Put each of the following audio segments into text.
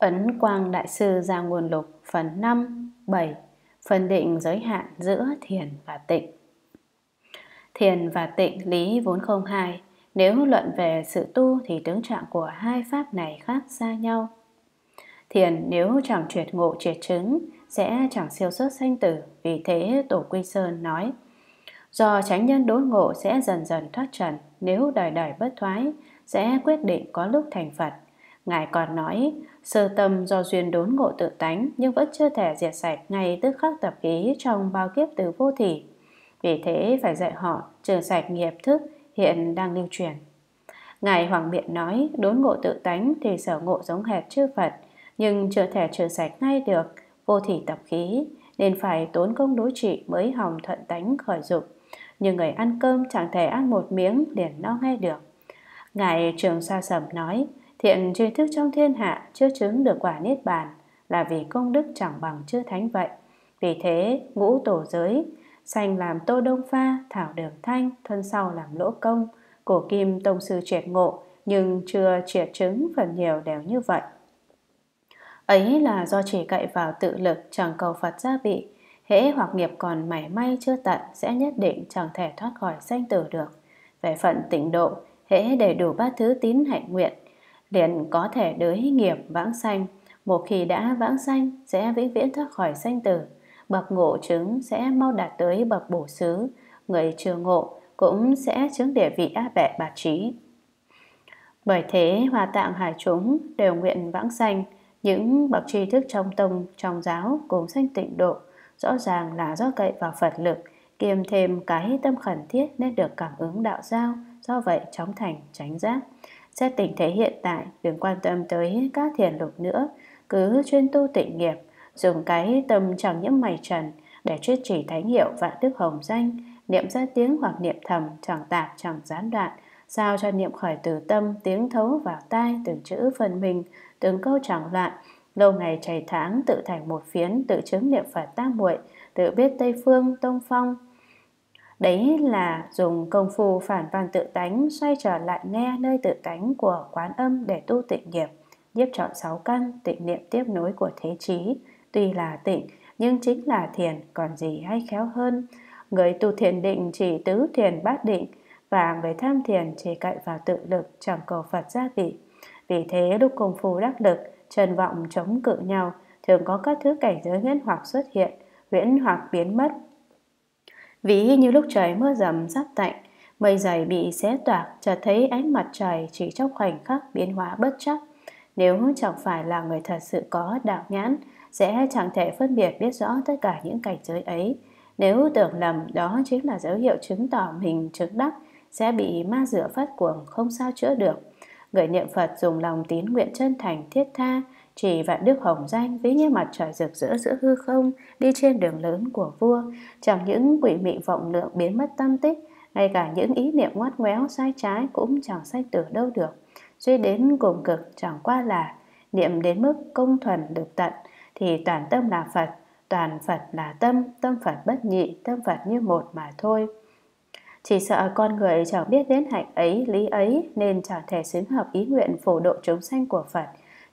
Ấn Quang Đại Sư ra nguồn lục phần 5, 7 Phân định giới hạn giữa thiền và tịnh. Thiền và tịnh lý vốn không hai. Nếu luận về sự tu thì tướng trạng của hai pháp này khác xa nhau. Thiền nếu chẳng triệt ngộ triệt chứng Sẽ chẳng siêu xuất sanh tử Vì thế Tổ Quy Sơn nói Do tránh nhân đối ngộ sẽ dần dần thoát trần Nếu đời đời bất thoái Sẽ quyết định có lúc thành Phật Ngài còn nói, sơ tâm do duyên đốn ngộ tự tánh nhưng vẫn chưa thể diệt sạch ngay tức khắc tập khí trong bao kiếp từ vô thỉ. Vì thế phải dạy họ trừ sạch nghiệp thức hiện đang lưu truyền. Ngài Hoàng Biện nói đốn ngộ tự tánh thì sở ngộ giống hệt chư Phật nhưng chưa thể trừ sạch ngay được vô thỉ tập khí nên phải tốn công đối trị mới hòng thuận tánh khởi dục. Nhưng người ăn cơm chẳng thể ăn một miếng liền no ngay được. Ngài Trường Sa Sầm nói Thiện tri thức trong thiên hạ chưa chứng được quả niết bàn là vì công đức chẳng bằng chư thánh vậy. Vì thế, ngũ tổ giới, sanh làm tô đông pha, thảo đường thanh, thân sau làm lỗ công, cổ kim tông sư triệt ngộ, nhưng chưa triệt chứng phần nhiều đều như vậy. Ấy là do chỉ cậy vào tự lực chẳng cầu Phật gia vị, hễ hoặc nghiệp còn mảy may chưa tận sẽ nhất định chẳng thể thoát khỏi sanh tử được. Về phận tịnh độ, hễ đầy đủ ba thứ tín hạnh nguyện, liền có thể đới nghiệp vãng sanh. Một khi đã vãng sanh sẽ vĩnh viễn thoát khỏi sanh tử. Bậc ngộ chứng sẽ mau đạt tới bậc bổ xứ. Người chưa ngộ cũng sẽ chứng địa vị á bệ bạt trí. Bởi thế hòa tạng hải chúng đều nguyện vãng sanh. Những bậc tri thức trong tông, trong giáo cùng sanh tịnh độ rõ ràng là do cậy vào Phật lực kiêm thêm cái tâm khẩn thiết nên được cảm ứng đạo giao do vậy chóng thành tránh giác Xét tình thế hiện tại, đừng quan tâm tới các thiền lục nữa, cứ chuyên tu tịnh nghiệp, dùng cái tâm chẳng nhiễm mày trần để chuyên chỉ thánh hiệu vạn đức hồng danh, niệm ra tiếng hoặc niệm thầm chẳng tạp chẳng gián đoạn, sao cho niệm khởi từ tâm tiếng thấu vào tai từng chữ phần mình, từng câu chẳng loạn, lâu ngày chảy tháng tự thành một phiến tự chứng niệm Phật tam muội, tự biết Tây phương tông phong, Đấy là dùng công phu phản văn tự tánh xoay trở lại nghe nơi tự tánh của quán âm để tu tịnh nghiệp, nhiếp chọn sáu căn, tịnh niệm tiếp nối của thế trí. Tuy là tịnh, nhưng chính là thiền, còn gì hay khéo hơn. Người tu thiền định chỉ tứ thiền bát định, và người tham thiền chỉ cậy vào tự lực chẳng cầu Phật gia vị. Vì thế lúc công phu đắc lực, trần vọng chống cự nhau, thường có các thứ cảnh giới huyễn hoặc xuất hiện, huyễn hoặc biến mất, Ví như lúc trời mưa rầm sắp tạnh, mây dày bị xé toạc, chợt thấy ánh mặt trời chỉ trong khoảnh khắc biến hóa bất chắc. Nếu chẳng phải là người thật sự có đạo nhãn, sẽ chẳng thể phân biệt biết rõ tất cả những cảnh giới ấy. Nếu tưởng lầm đó chính là dấu hiệu chứng tỏ mình chứng đắc, sẽ bị ma rửa phát cuồng không sao chữa được. Người niệm Phật dùng lòng tín nguyện chân thành thiết tha, chỉ vạn đức hồng danh ví như mặt trời rực rỡ giữa hư không đi trên đường lớn của vua. Chẳng những quỷ mị vọng lượng biến mất tâm tích, ngay cả những ý niệm ngoắt ngoéo sai trái cũng chẳng sai tử đâu được. Suy đến cùng cực chẳng qua là niệm đến mức công thuần được tận thì toàn tâm là Phật, toàn Phật là tâm, tâm Phật bất nhị, tâm Phật như một mà thôi. Chỉ sợ con người chẳng biết đến hạnh ấy, lý ấy nên chẳng thể xứng hợp ý nguyện phổ độ chúng sanh của Phật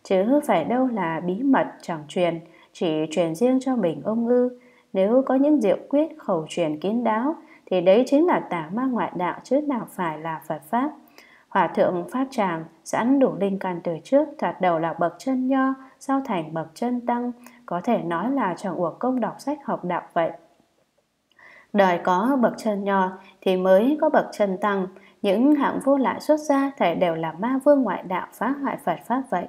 chứ phải đâu là bí mật chẳng truyền, chỉ truyền riêng cho mình ông ư. Nếu có những diệu quyết khẩu truyền kín đáo, thì đấy chính là tà ma ngoại đạo chứ nào phải là Phật Pháp. Hòa thượng Pháp Tràng sẵn đủ linh căn từ trước, thoạt đầu là bậc chân nho, sau thành bậc chân tăng, có thể nói là chẳng uổng công đọc sách học đạo vậy. Đời có bậc chân nho thì mới có bậc chân tăng, những hạng vô lại xuất gia thể đều là ma vương ngoại đạo phá hoại Phật Pháp vậy.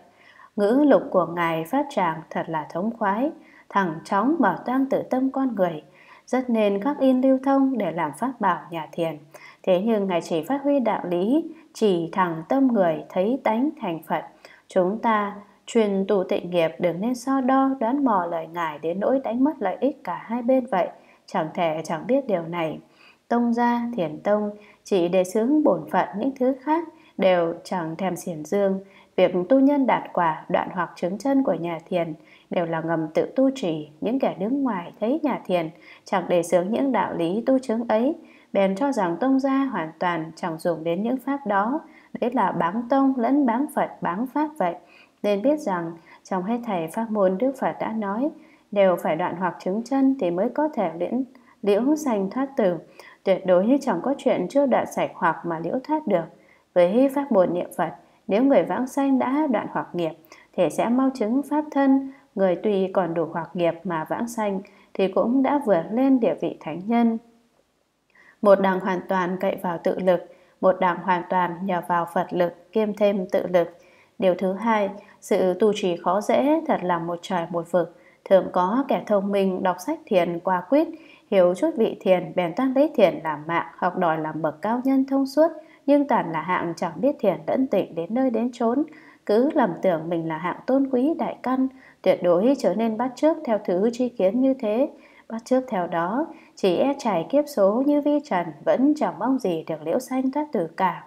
Ngữ lục của Ngài phát tràng thật là thống khoái, thẳng chóng bảo toan tự tâm con người, rất nên các in lưu thông để làm pháp bảo nhà thiền. Thế nhưng Ngài chỉ phát huy đạo lý, chỉ thẳng tâm người thấy tánh thành Phật. Chúng ta truyền tụ tịnh nghiệp đừng nên so đo đoán mò lời Ngài đến nỗi đánh mất lợi ích cả hai bên vậy. Chẳng thể chẳng biết điều này. Tông gia, thiền tông chỉ để sướng bổn phận những thứ khác đều chẳng thèm xiển dương Việc tu nhân đạt quả, đoạn hoặc chứng chân của nhà thiền đều là ngầm tự tu trì. Những kẻ đứng ngoài thấy nhà thiền chẳng đề sướng những đạo lý tu chứng ấy, bèn cho rằng tông gia hoàn toàn chẳng dùng đến những pháp đó. Đấy là báng tông lẫn báng Phật, báng Pháp vậy. Nên biết rằng Trong hết thầy pháp môn Đức Phật đã nói, đều phải đoạn hoặc chứng chân thì mới có thể liễn liễu sanh thoát tử. Tuyệt đối như chẳng có chuyện chưa đoạn sạch hoặc mà liễu thoát được. Với pháp môn niệm Phật, nếu người vãng sanh đã đoạn hoặc nghiệp, thì sẽ mau chứng pháp thân. Người tùy còn đủ hoặc nghiệp mà vãng sanh, thì cũng đã vượt lên địa vị thánh nhân. Một đằng hoàn toàn cậy vào tự lực, một đằng hoàn toàn nhờ vào Phật lực kiêm thêm tự lực. Điều thứ hai, sự tu trì khó dễ thật là một trời một vực. Thường có kẻ thông minh đọc sách thiền qua quyết, hiểu chút vị thiền bèn toan lấy thiền làm mạng, học đòi làm bậc cao nhân thông suốt, nhưng toàn là hạng chẳng biết thiền lẫn tịnh đến nơi đến chốn, cứ lầm tưởng mình là hạng tôn quý đại căn, tuyệt đối trở nên bắt chước theo thứ chi kiến như thế, bắt chước theo đó, chỉ e trải kiếp số như vi trần vẫn chẳng mong gì được liễu sanh thoát tử cả.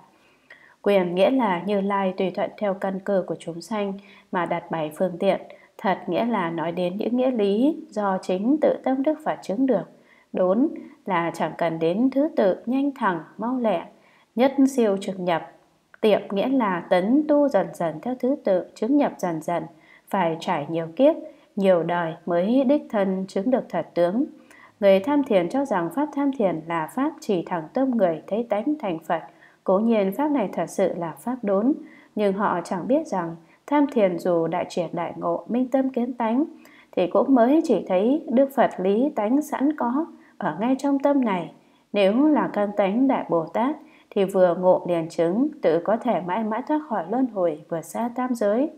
Quyền nghĩa là như lai tùy thuận theo căn cơ của chúng sanh mà đặt bảy phương tiện, thật nghĩa là nói đến những nghĩa lý do chính tự tâm Đức Phật chứng được. Đốn là chẳng cần đến thứ tự nhanh thẳng, mau lẹ, nhất siêu trực nhập. Tiệm nghĩa là tấn tu dần dần theo thứ tự, chứng nhập dần dần, phải trải nhiều kiếp, nhiều đời mới đích thân chứng được thật tướng. Người tham thiền cho rằng pháp tham thiền là pháp chỉ thẳng tâm người thấy tánh thành Phật. Cố nhiên pháp này thật sự là pháp đốn, nhưng họ chẳng biết rằng tham thiền dù đại triệt đại ngộ minh tâm kiến tánh thì cũng mới chỉ thấy Đức Phật lý tánh sẵn có ở ngay trong tâm này. Nếu là căn tánh Đại Bồ Tát thì vừa ngộ liền chứng tự có thể mãi mãi thoát khỏi luân hồi vừa xa tam giới.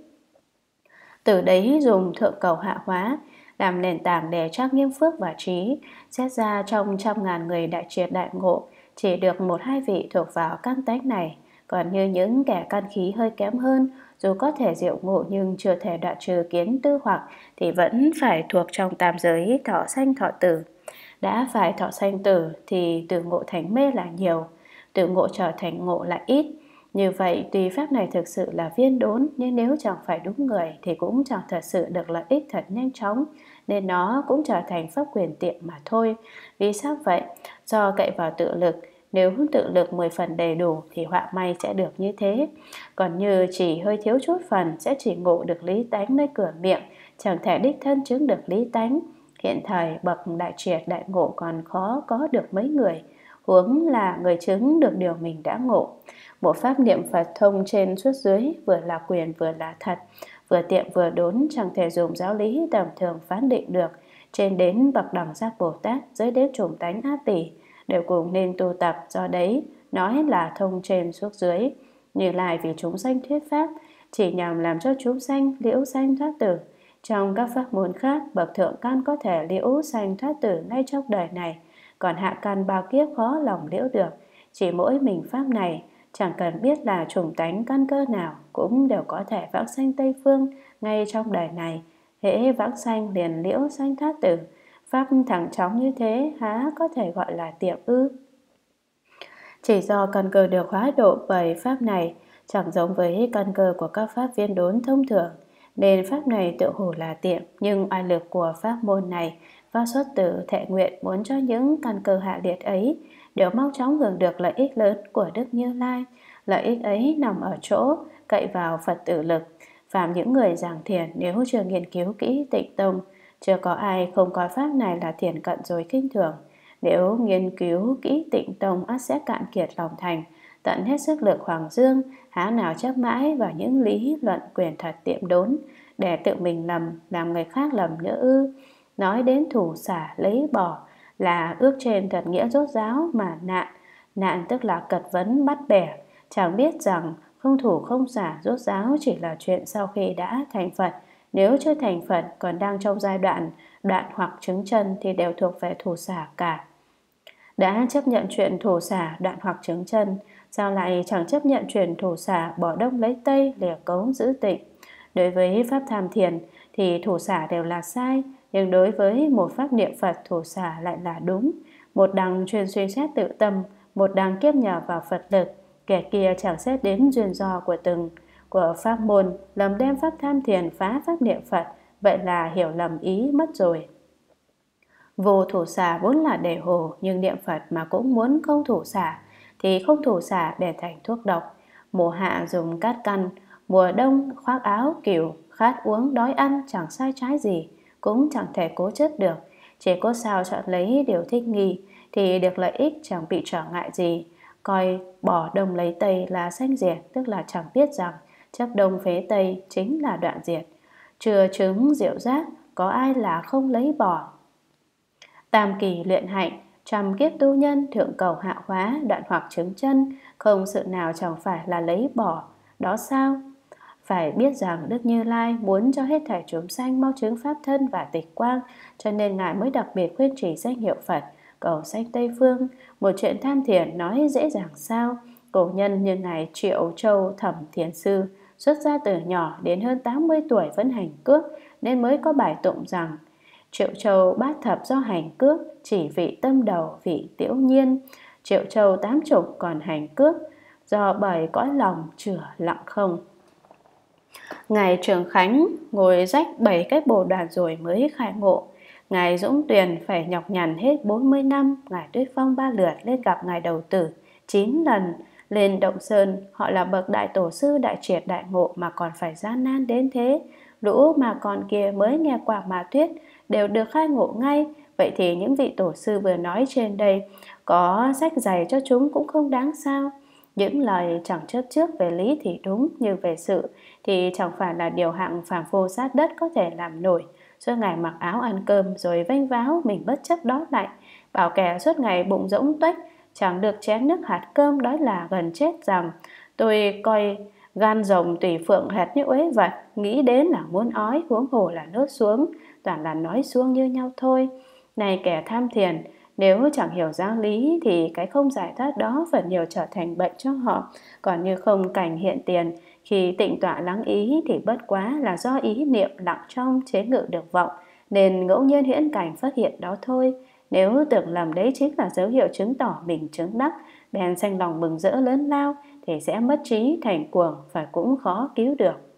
Từ đấy dùng thượng cầu hạ hóa làm nền tảng để trắc nghiêm phước và trí, xét ra trong trăm ngàn người đại triệt đại ngộ, chỉ được một hai vị thuộc vào căn tánh này, còn như những kẻ căn khí hơi kém hơn, dù có thể diệu ngộ nhưng chưa thể đoạn trừ kiến tư hoặc thì vẫn phải thuộc trong tam giới thọ sanh thọ tử. Đã phải thọ sanh tử thì từ ngộ thành mê là nhiều, tự ngộ trở thành ngộ lại ít. Như vậy, tuy pháp này thực sự là viên đốn, nhưng nếu chẳng phải đúng người thì cũng chẳng thật sự được lợi ích thật nhanh chóng, nên nó cũng trở thành pháp quyền tiện mà thôi. Vì sao vậy? Do cậy vào tự lực, nếu tự lực 10 phần đầy đủ thì họa may sẽ được như thế. Còn như chỉ hơi thiếu chút phần sẽ chỉ ngộ được lý tánh nơi cửa miệng, chẳng thể đích thân chứng được lý tánh. Hiện thời bậc đại triệt đại ngộ còn khó có được mấy người, huống là người chứng được điều mình đã ngộ. bộ pháp niệm Phật thông trên suốt dưới vừa là quyền vừa là thật, vừa tiệm vừa đốn chẳng thể dùng giáo lý tầm thường phán định được. Trên đến bậc đẳng giác Bồ Tát, dưới đến chủng tánh A Tỷ, đều cùng nên tu tập do đấy, nói là thông trên suốt dưới. Như lại vì chúng sanh thuyết pháp, chỉ nhằm làm cho chúng sanh liễu sanh thoát tử. Trong các pháp môn khác, bậc thượng căn có thể liễu sanh thoát tử ngay trong đời này, còn hạ căn bao kiếp khó lòng liễu được. Chỉ mỗi mình pháp này, chẳng cần biết là trùng tánh căn cơ nào cũng đều có thể vãng sanh Tây Phương ngay trong đời này. Hễ vãng sanh liền liễu sanh thoát tử, pháp thẳng chóng như thế há có thể gọi là tiệm ư. Chỉ do căn cơ được hóa độ bởi pháp này chẳng giống với căn cơ của các pháp viên đốn thông thường, nên pháp này tự hồ là tiệm, nhưng oai lực của pháp môn này và xuất từ thệ nguyện muốn cho những căn cơ hạ liệt ấy đều mau chóng hưởng được lợi ích lớn của Đức Như Lai. Lợi ích ấy nằm ở chỗ cậy vào Phật tử lực. Phạm những người giảng thiền nếu chưa nghiên cứu kỹ tịnh tông, chưa có ai không coi pháp này là thiền cận rồi kinh thường. Nếu nghiên cứu kỹ tịnh tông ắt sẽ cạn kiệt lòng thành, tận hết sức lực hoàng dương, há nào chấp mãi vào những lý luận quyền thật tiệm đốn, để tự mình lầm, làm người khác lầm nữa ư. Nói đến thủ xả lấy bỏ, là ước trên thật nghĩa rốt ráo mà nạn. Nạn tức là cật vấn bắt bẻ, chẳng biết rằng không thủ không xả rốt ráo chỉ là chuyện sau khi đã thành Phật. Nếu chưa thành Phật còn đang trong giai đoạn đoạn hoặc chứng chân thì đều thuộc về thủ xả cả. Đã chấp nhận chuyện thủ xả đoạn hoặc chứng chân, sao lại chẳng chấp nhận chuyện thủ xả bỏ đông lấy tây lìa cấu giữ tịnh. Đối với Pháp Tham Thiền thì thủ xả đều là sai, nhưng đối với một pháp niệm Phật thủ xả lại là đúng. Một đằng chuyên suy xét tự tâm, một đằng kiếp nhờ vào Phật lực, kẻ kia chẳng xét đến duyên do của từng của pháp môn, lầm đem pháp tham thiền phá pháp niệm Phật, vậy là hiểu lầm ý mất rồi. Vô thủ xả vốn là để hồ, nhưng niệm Phật mà cũng muốn không thủ xả, thì không thủ xả bèn thành thuốc độc. Mùa hạ dùng cát căn, mùa đông khoác áo kiểu khát uống, đói ăn chẳng sai trái gì, cũng chẳng thể cố chấp được. Chỉ có sao chọn lấy điều thích nghi thì được lợi ích chẳng bị trở ngại gì. Coi bỏ đông lấy tây là sanh diệt, tức là chẳng biết rằng chấp đông phế tây chính là đoạn diệt. Chưa chứng diệu giác, có ai là không lấy bỏ. Tam kỳ luyện hạnh, trăm kiếp tu nhân thượng cầu hạ hóa đoạn hoặc chứng chân, không sự nào chẳng phải là lấy bỏ. Đó sao? Phải biết rằng Đức Như Lai muốn cho hết thảy chúng sanh mau chứng pháp thân và tịch quang, cho nên Ngài mới đặc biệt khuyên trì danh hiệu Phật, cầu sanh Tây Phương. Một chuyện tham thiền nói dễ dàng sao? Cổ nhân như Ngài Triệu Châu Thẩm Thiền Sư, xuất gia từ nhỏ đến hơn 80 tuổi vẫn hành cước, nên mới có bài tụng rằng Triệu Châu bát thập do hành cước, chỉ vị tâm đầu vị tiểu nhiên. Triệu Châu tám chục còn hành cước, do bởi cõi lòng chửa lặng không. Ngài Trường Khánh ngồi rách bảy cái bồ đoàn rồi mới khai ngộ. Ngài Dũng Tuyền phải nhọc nhằn hết 40 năm, Ngài Tuyết Phong ba lượt lên gặp Ngài Đầu Tử 9 lần lên Động Sơn, họ là bậc đại tổ sư đại triệt đại ngộ mà còn phải gian nan đến thế. Lũ mà còn kia mới nghe quả mà tuyết đều được khai ngộ ngay. Vậy thì những vị tổ sư vừa nói trên đây có sách dày cho chúng cũng không đáng sao. Những lời chẳng chấp trước về lý thì đúng như về sự thì chẳng phải là điều hạng phàm phu sát đất có thể làm nổi. Suốt ngày mặc áo ăn cơm rồi vênh váo mình bất chấp đó lại. Bảo kẻ suốt ngày bụng rỗng tuếch chẳng được chén nước hạt cơm đó là gần chết rằng tôi coi gan rồng tùy phượng hệt như uế vật nghĩ đến là muốn ói huống hồ là nước xuống toàn là nói xuống như nhau thôi này kẻ tham thiền nếu chẳng hiểu giáo lý thì cái không giải thoát đó phần nhiều trở thành bệnh cho họ. Còn như không cảnh hiện tiền, khi tịnh tọa lắng ý thì bất quá là do ý niệm lặng trong chế ngự được vọng, nên ngẫu nhiên huyễn cảnh phát hiện đó thôi. Nếu tưởng lầm đấy chính là dấu hiệu chứng tỏ mình chứng đắc, bèn xanh lòng mừng rỡ lớn lao, thì sẽ mất trí thành cuồng và cũng khó cứu được.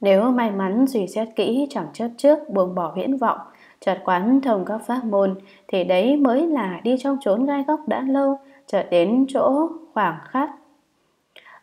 Nếu may mắn suy xét kỹ chẳng chấp trước buông bỏ huyễn vọng, chợt quán thông các pháp môn thì đấy mới là đi trong chốn gai góc đã lâu chợt đến chỗ khoảng khắc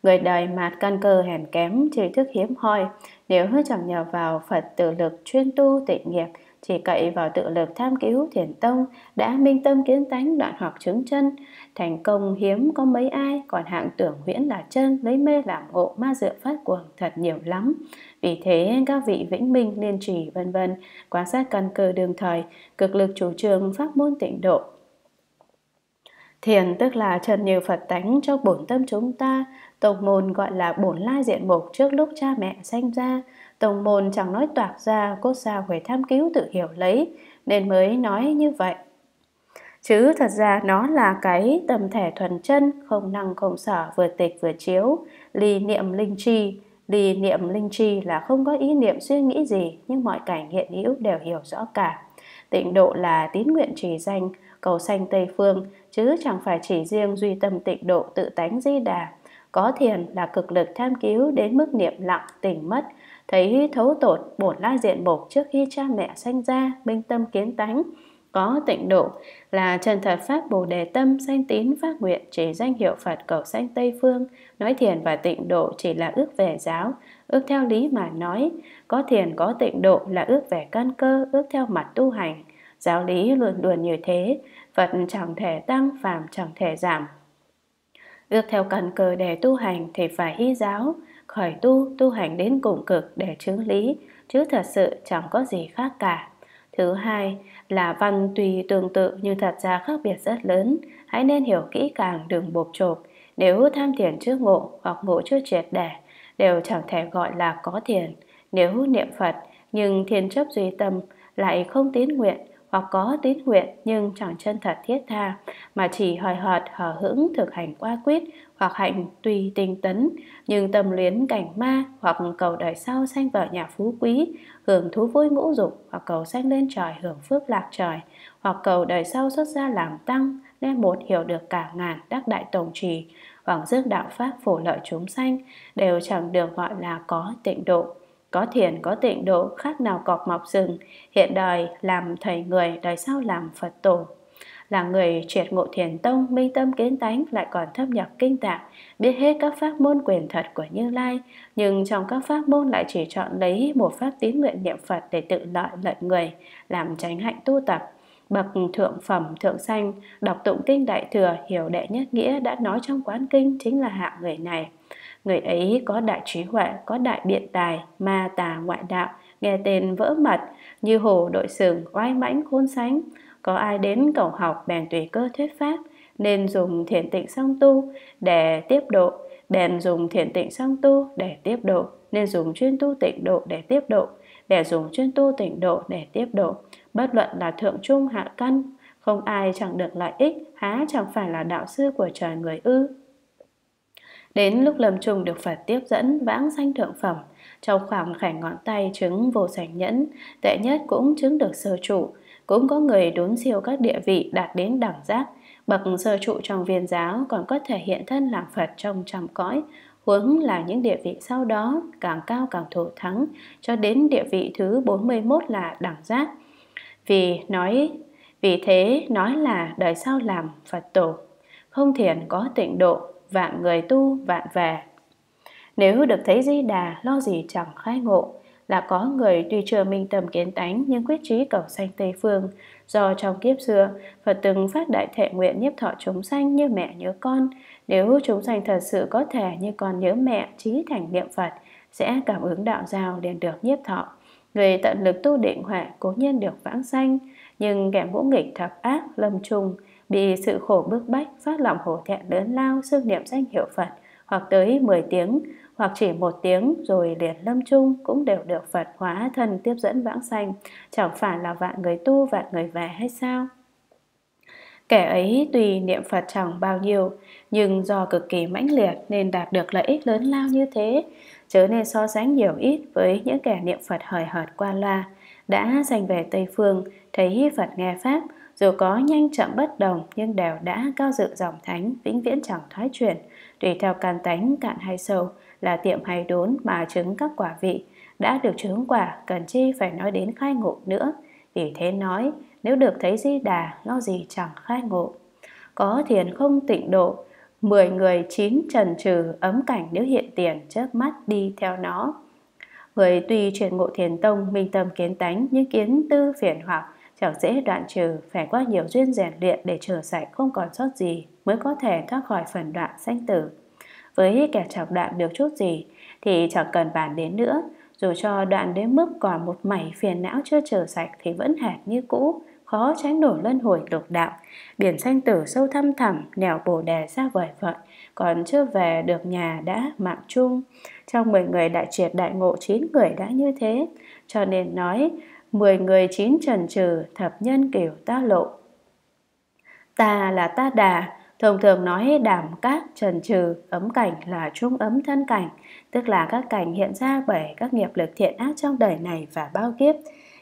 người đời mạt căn cơ hèn kém trí thức hiếm hoi. Nếu chẳng nhờ vào phật tự lực chuyên tu tịnh nghiệp chỉ cậy vào tự lực tham cứu thiền tông đã minh tâm kiến tánh đoạn hoặc chứng chân. Thành công hiếm có mấy ai còn hạng tưởng huyễn là chân lấy mê làm ngộ ma dựa phát cuồng thật nhiều lắm. Vì thế các vị vĩnh minh liên trì vân vân quan sát căn cơ đương thời cực lực chủ trương pháp môn tịnh độ. Thiền tức là trần như Phật tánh trong bổn tâm chúng ta, tông môn gọi là bổn lai diện mục trước lúc cha mẹ sanh ra, Tông môn chẳng nói toạc ra cốt sao phải tham cứu tự hiểu lấy Nên mới nói như vậy. Chứ thật ra nó là cái tâm thể thuần chân Không năng không sở vừa tịch vừa chiếu. Ly niệm linh chi Ly niệm linh chi là không có ý niệm suy nghĩ gì Nhưng mọi cảnh hiện hữu đều hiểu rõ cả. Tịnh độ là tín nguyện trì danh Cầu sanh Tây Phương Chứ chẳng phải chỉ riêng duy tâm tịnh độ tự tánh di đà. Có thiền là cực lực tham cứu đến mức niệm lặng, tỉnh mất. Thấy thấu tột, bổn lai diện mục trước khi cha mẹ sanh ra, minh tâm kiến tánh. Có tịnh độ là trần thật pháp bồ đề tâm sanh tín phát nguyện chỉ danh hiệu phật cầu sanh tây phương. Nói thiền và tịnh độ chỉ là ước về giáo, ước theo lý mà nói. Có thiền, có tịnh độ là ước về căn cơ, ước theo mặt tu hành. Giáo lý luôn luôn như thế. Phật chẳng thể tăng, phàm chẳng thể giảm ước theo căn cơ để tu hành thì phải y giáo khởi tu, tu hành đến cùng cực để chứng lý, chứ thật sự chẳng có gì khác cả. Thứ hai là văn tùy tương tự nhưng thật ra khác biệt rất lớn, hãy nên hiểu kỹ càng đừng bộp chộp. Nếu tham thiền trước ngộ hoặc ngộ chưa triệt để, đều chẳng thể gọi là có thiền. Nếu niệm Phật nhưng thiên chấp duy tâm lại không tín nguyện hoặc có tín nguyện nhưng chẳng chân thật thiết tha, mà chỉ hời hợt hở hững thực hành qua quyết hoặc hạnh tùy tinh tấn. Nhưng tâm luyến cảnh ma hoặc cầu đời sau sanh vợ nhà phú quý, hưởng thú vui ngũ dục hoặc cầu sanh lên trời hưởng phước lạc trời, hoặc cầu đời sau xuất gia làm tăng, nên một hiểu được cả ngàn đắc đại tổng trì, hoặc dương đạo pháp phổ lợi chúng sanh, đều chẳng được gọi là có tịnh độ có thiền có tịnh độ khác nào cọp mọc rừng hiện đời làm thầy người đời sau làm phật tổ là người triệt ngộ thiền tông, minh tâm kiến tánh lại còn thâm nhập kinh tạng, biết hết các pháp môn quyền thật của Như Lai, nhưng trong các pháp môn lại chỉ chọn lấy một pháp tín nguyện niệm Phật để tự lợi lợi người, làm tránh hạnh tu tập. Bậc thượng phẩm thượng sanh, đọc tụng kinh đại thừa, hiểu đệ nhất nghĩa đã nói trong quán kinh chính là hạng người này. Người ấy có đại trí huệ, có đại biện tài, ma tà ngoại đạo, nghe tên vỡ mật, như hồ đội sừng, oai mãnh khôn sánh. Có ai đến cầu học bèn tùy cơ thuyết pháp, nên dùng thiền tịnh song tu để tiếp độ, bèn dùng thiền tịnh song tu để tiếp độ, nên dùng chuyên tu tịnh độ để tiếp độ, bèn dùng chuyên tu tịnh độ để tiếp độ. Bất luận là thượng trung hạ căn, không ai chẳng được lợi ích, há chẳng phải là đạo sư của trời người ư. Đến lúc lâm trùng được Phật tiếp dẫn vãng sanh thượng phẩm, trong khoảng khảnh ngón tay chứng vô sảnh nhẫn, tệ nhất cũng chứng được sơ trụ, cũng có người đốn siêu các địa vị đạt đến đẳng giác, bậc sơ trụ trong viên giáo còn có thể hiện thân làm Phật trong trăm cõi, huống là những địa vị sau đó càng cao càng thủ thắng, cho đến địa vị thứ 41 là đẳng giác. Vì nói vì thế nói là đời sau làm Phật tổ, không thiền có tịnh độ, vạn người tu vạn về. Nếu được thấy Di Đà lo gì chẳng khai ngộ, là có người tuy chưa minh tâm kiến tánh nhưng quyết trí cầu sanh Tây Phương. Do trong kiếp xưa, Phật từng phát đại thệ nguyện nhiếp thọ chúng sanh như mẹ nhớ con. Nếu chúng sanh thật sự có thể như con nhớ mẹ, trí thành niệm Phật, sẽ cảm ứng đạo giao liền được nhiếp thọ. Người tận lực tu định huệ cố nhiên được vãng sanh, nhưng kẻ ngũ nghịch thập ác lâm trùng, bị sự khổ bức bách, phát lòng hổ thẹn lớn lao, xương niệm danh hiệu Phật, hoặc tới 10 tiếng, hoặc chỉ một tiếng rồi liền lâm chung cũng đều được Phật hóa thân tiếp dẫn vãng sanh, chẳng phải là vạn người tu vạn người về hay sao? Kẻ ấy tùy niệm Phật chẳng bao nhiêu, nhưng do cực kỳ mãnh liệt nên đạt được lợi ích lớn lao như thế, chớ nên so sánh nhiều ít với những kẻ niệm Phật hời hợt qua loa, đã sanh về Tây Phương, thấy Phật nghe Pháp, dù có nhanh chậm bất đồng nhưng đều đã cao dự dòng thánh, vĩnh viễn chẳng thoái chuyển, tùy theo can tánh cạn hay sâu, là tiệm hay đốn mà chứng các quả vị, đã được chứng quả cần chi phải nói đến khai ngộ nữa. Vì thế nói, nếu được thấy di đà, lo gì chẳng khai ngộ. Có thiền không tịnh độ, mười người chín trần trừ ấm cảnh nếu hiện tiền chớp mắt đi theo nó. Người tuy truyền ngộ thiền tông, minh tâm kiến tánh, nhưng kiến tư phiền hoặc, chẳng dễ đoạn trừ, phải qua nhiều duyên rèn luyện để trở sạch không còn sót gì, mới có thể thoát khỏi phần đoạn sanh tử. Với kẻ chẳng đoạn được chút gì thì chẳng cần bàn đến nữa, dù cho đoạn đến mức còn một mảy phiền não chưa trở sạch thì vẫn hệt như cũ, khó tránh nổi luân hồi lục đạo. Biển sanh tử sâu thăm thẳm, nẻo bồ đề xa vời vợi, còn chưa về được nhà đã mạng chung. Trong 10 người đại triệt đại ngộ 9 người đã như thế, cho nên nói 10 người chín trần trừ thập nhân kiểu ta lộ. Ta là ta đà, thông thường nói đàm các trần trừ ấm cảnh là trung ấm thân cảnh, tức là các cảnh hiện ra bởi các nghiệp lực thiện ác trong đời này và bao kiếp.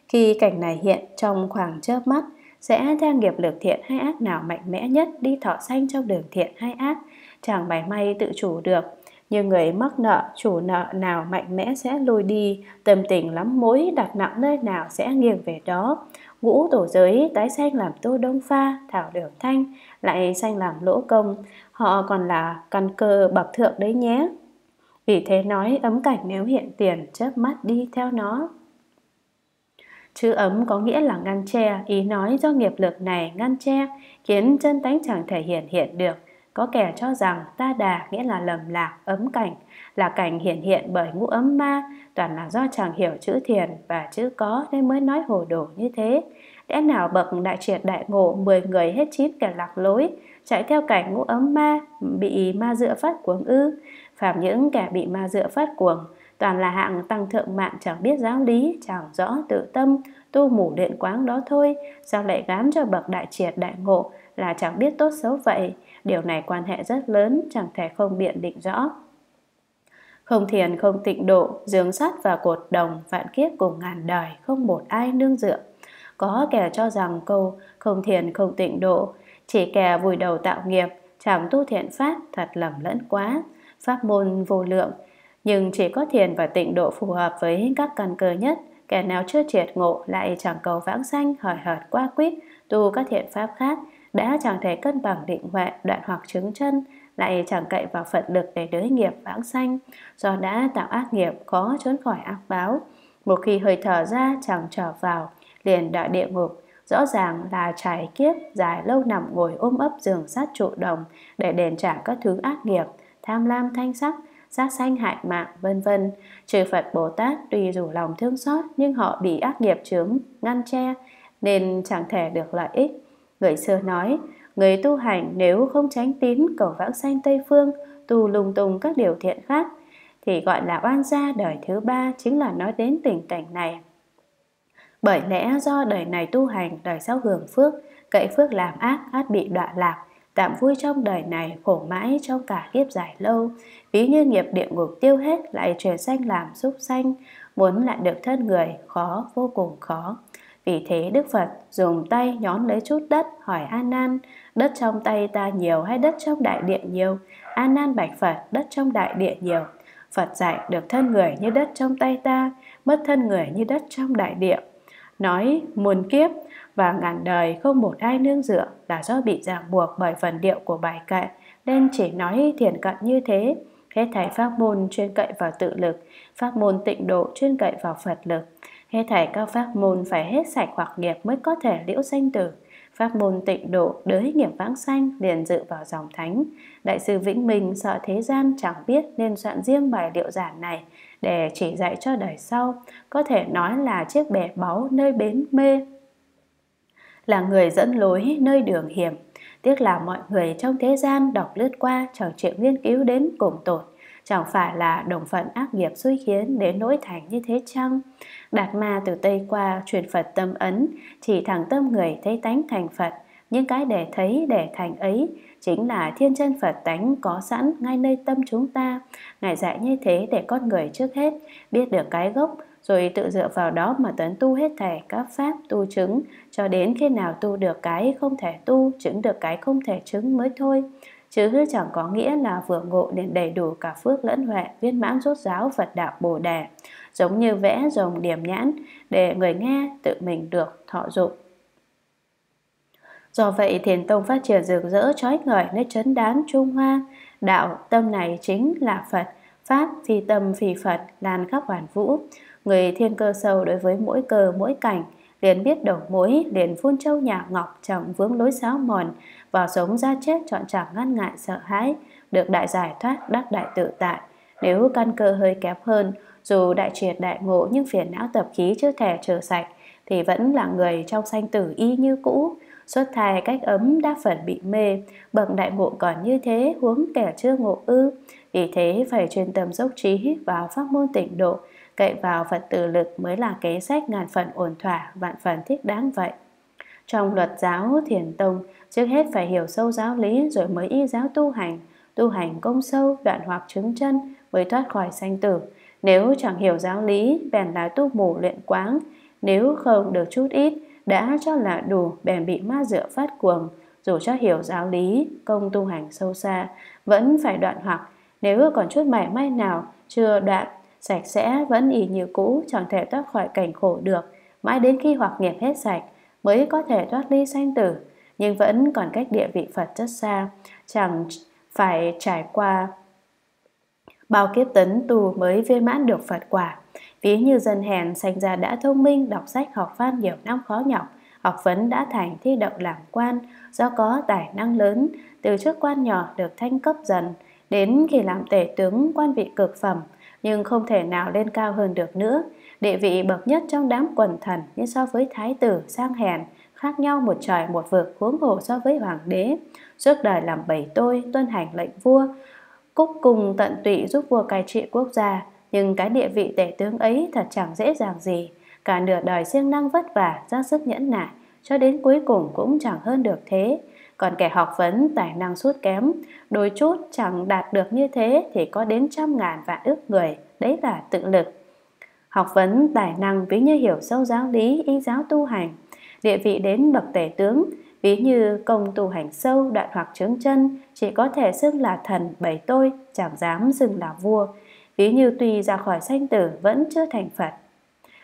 Khi cảnh này hiện trong khoảng chớp mắt, sẽ theo nghiệp lực thiện hay ác nào mạnh mẽ nhất đi thọ sanh trong đường thiện hay ác, chẳng mảy may tự chủ được. Như người mắc nợ, chủ nợ nào mạnh mẽ sẽ lùi đi, tâm tình lắm mối đặt nặng nơi nào sẽ nghiêng về đó. Ngũ tổ giới tái sanh làm tô đông pha, thảo đường thanh, lại sanh làm lỗ công, họ còn là căn cơ bậc thượng đấy nhé. Vì thế nói ấm cảnh nếu hiện tiền chớp mắt đi theo nó. Chữ ấm có nghĩa là ngăn che, ý nói do nghiệp lực này ngăn che, khiến chân tánh chẳng thể hiện hiện được. Có kẻ cho rằng ta đà nghĩa là lầm lạc, ấm cảnh, là cảnh hiện hiện bởi ngũ ấm ma, toàn là do chẳng hiểu chữ thiền và chữ có nên mới nói hồ đồ như thế. Lẽ nào bậc đại triệt đại ngộ 10 người hết chín kẻ lạc lối, chạy theo cảnh ngũ ấm ma, bị ma dựa phát cuồng ư? Phạm những kẻ bị ma dựa phát cuồng, toàn là hạng tăng thượng mạng chẳng biết giáo lý, chẳng rõ tự tâm, tu mù điện quáng đó thôi, sao lại gám cho bậc đại triệt đại ngộ là chẳng biết tốt xấu vậy? Điều này quan hệ rất lớn, chẳng thể không biện định rõ. Không thiền không tịnh độ, dướng sắt và cột đồng, vạn kiếp cùng ngàn đời, không một ai nương dựa. Có kẻ cho rằng câu không thiền không tịnh độ, chỉ kẻ vùi đầu tạo nghiệp, chẳng tu thiện pháp thật lầm lẫn quá, pháp môn vô lượng. Nhưng chỉ có thiền và tịnh độ phù hợp với các căn cơ nhất, kẻ nào chưa triệt ngộ lại chẳng cầu vãng sanh hời hợt qua quyết tu các thiện pháp khác đã chẳng thể cân bằng định huệ đoạn hoặc chứng chân, lại chẳng cậy vào Phật lực để đới nghiệp vãng sanh, do đã tạo ác nghiệp khó trốn khỏi ác báo. Một khi hơi thở ra chẳng trở vào, liền đọa địa ngục, rõ ràng là trải kiếp dài lâu nằm ngồi ôm ấp giường sát trụ đồng để đền trả các thứ ác nghiệp, tham lam thanh sắc, sát sanh hại mạng, vân vân. Trừ Phật Bồ Tát tuy dù lòng thương xót nhưng họ bị ác nghiệp chướng, ngăn che nên chẳng thể được lợi ích. Người xưa nói, người tu hành nếu không tránh tín cầu vãng sanh Tây Phương, tu lung tung các điều thiện khác, thì gọi là oan gia đời thứ ba chính là nói đến tình cảnh này. Bởi lẽ do đời này tu hành, đời sau hưởng phước, cậy phước làm ác, át bị đọa lạc, tạm vui trong đời này khổ mãi trong cả kiếp dài lâu ví như nghiệp địa ngục tiêu hết lại chuyển sanh làm súc sanh muốn lại được thân người khó vô cùng khó vì thế Đức Phật dùng tay nhón lấy chút đất hỏi A Nan đất trong tay ta nhiều hay đất trong đại địa nhiều? A Nan bạch Phật, đất trong đại địa nhiều. Phật dạy, được thân người như đất trong tay ta, mất thân người như đất trong đại địa. Nói muôn kiếp và ngàn đời không một ai nương dựa là do bị ràng buộc bởi phần điệu của bài kệ nên chỉ nói thiền cận như thế. Hết thảy pháp môn chuyên cậy vào tự lực, pháp môn tịnh độ chuyên cậy vào phật lực hết thảy các pháp môn phải hết sạch hoặc nghiệp mới có thể liễu sanh tử pháp môn tịnh độ, đới nghiệp vãng sanh, liền dự vào dòng thánh đại sư vĩnh minh, sợ thế gian chẳng biết nên soạn riêng bài liệu giản này để chỉ dạy cho đời sau có thể nói là chiếc bè báu nơi bến mê là người dẫn lối nơi đường hiểm. Tiếc là mọi người trong thế gian đọc lướt qua chẳng chịu nghiên cứu đến cùng tột. Chẳng phải là đồng phận ác nghiệp xui khiến đến nỗi thành như thế chăng? Đạt ma từ Tây qua truyền Phật tâm ấn, chỉ thẳng tâm người thấy tánh thành Phật. Những cái để thấy để thành ấy chính là thiên chân Phật tánh có sẵn ngay nơi tâm chúng ta. Ngài dạy như thế để con người trước hết biết được cái gốc rồi tự dựa vào đó mà tấn tu hết thảy các pháp tu chứng cho đến khi nào tu được cái không thể tu, chứng được cái không thể chứng mới thôi. Chứ chẳng có nghĩa là vừa ngộ liền đầy đủ cả phước lẫn huệ, viên mãn rốt giáo Phật đạo Bồ Đề, giống như vẽ rồng điểm nhãn để người nghe tự mình được thọ dụng. Do vậy thiền tông phát triển rực rỡ trói ngời nơi chấn đán Trung Hoa, đạo tâm này chính là Phật, Pháp phi tâm phi Phật lan khắp hoàn vũ, Người thiên cơ sâu đối với mỗi cơ mỗi cảnh, liền biết đầu mối, liền phun châu nhà ngọc chẳng vướng lối xáo mòn, vào sống ra chết chọn chẳng ngăn ngại sợ hãi, được đại giải thoát đắc đại tự tại. Nếu căn cơ hơi kém hơn, dù đại triệt đại ngộ nhưng phiền não tập khí chưa thể trở sạch, thì vẫn là người trong sanh tử y như cũ, xuất thai cách ấm đa phần bị mê, bậc đại ngộ còn như thế huống kẻ chưa ngộ ư. Vì thế phải chuyên tâm dốc trí vào pháp môn tịnh độ, cậy vào Phật tử lực mới là kế sách ngàn phần ổn thỏa, vạn phần thích đáng vậy. Trong luật giáo thiền tông, trước hết phải hiểu sâu giáo lý rồi mới y giáo tu hành, tu hành công sâu, đoạn hoặc chứng chân mới thoát khỏi sanh tử. Nếu chẳng hiểu giáo lý, bèn là tu mù luyện quáng, nếu không được chút ít, đã cho là đủ, bèn bị ma dựa phát cuồng, dù cho hiểu giáo lý, công tu hành sâu xa, vẫn phải đoạn hoặc, nếu còn chút mảy may nào chưa đoạn sạch sẽ vẫn y như cũ, chẳng thể thoát khỏi cảnh khổ được. Mãi đến khi hoặc nghiệp hết sạch mới có thể thoát ly sanh tử. Nhưng vẫn còn cách địa vị Phật rất xa, chẳng phải trải qua bao kiếp tấn tù mới viên mãn được Phật quả. Ví như dân hèn sanh ra đã thông minh, đọc sách, học văn nhiều năm khó nhọc, học vấn đã thành thi đậu làm quan, do có tài năng lớn, từ chức quan nhỏ được thanh cấp dần. Đến khi làm tể tướng, quan vị cực phẩm nhưng không thể nào lên cao hơn được nữa. Địa vị bậc nhất trong đám quần thần nhưng so với thái tử sang hèn, khác nhau một trời một vực huống hồ so với hoàng đế. Suốt đời làm bầy tôi, tuân hành lệnh vua, cúc cùng tận tụy giúp vua cai trị quốc gia. Nhưng cái địa vị tể tướng ấy thật chẳng dễ dàng gì. Cả nửa đời siêng năng vất vả, ra sức nhẫn nại, cho đến cuối cùng cũng chẳng hơn được thế. Còn kẻ học vấn tài năng sút kém, đôi chút chẳng đạt được như thế thì có đến trăm ngàn vạn ước người, đấy là tự lực. Học vấn tài năng ví như hiểu sâu giáo lý, y giáo tu hành, địa vị đến bậc tể tướng, ví như công tu hành sâu, đoạn hoặc chứng chân, chỉ có thể xưng là thần bảy tôi, chẳng dám xưng là vua. Ví như tuy ra khỏi sanh tử vẫn chưa thành Phật.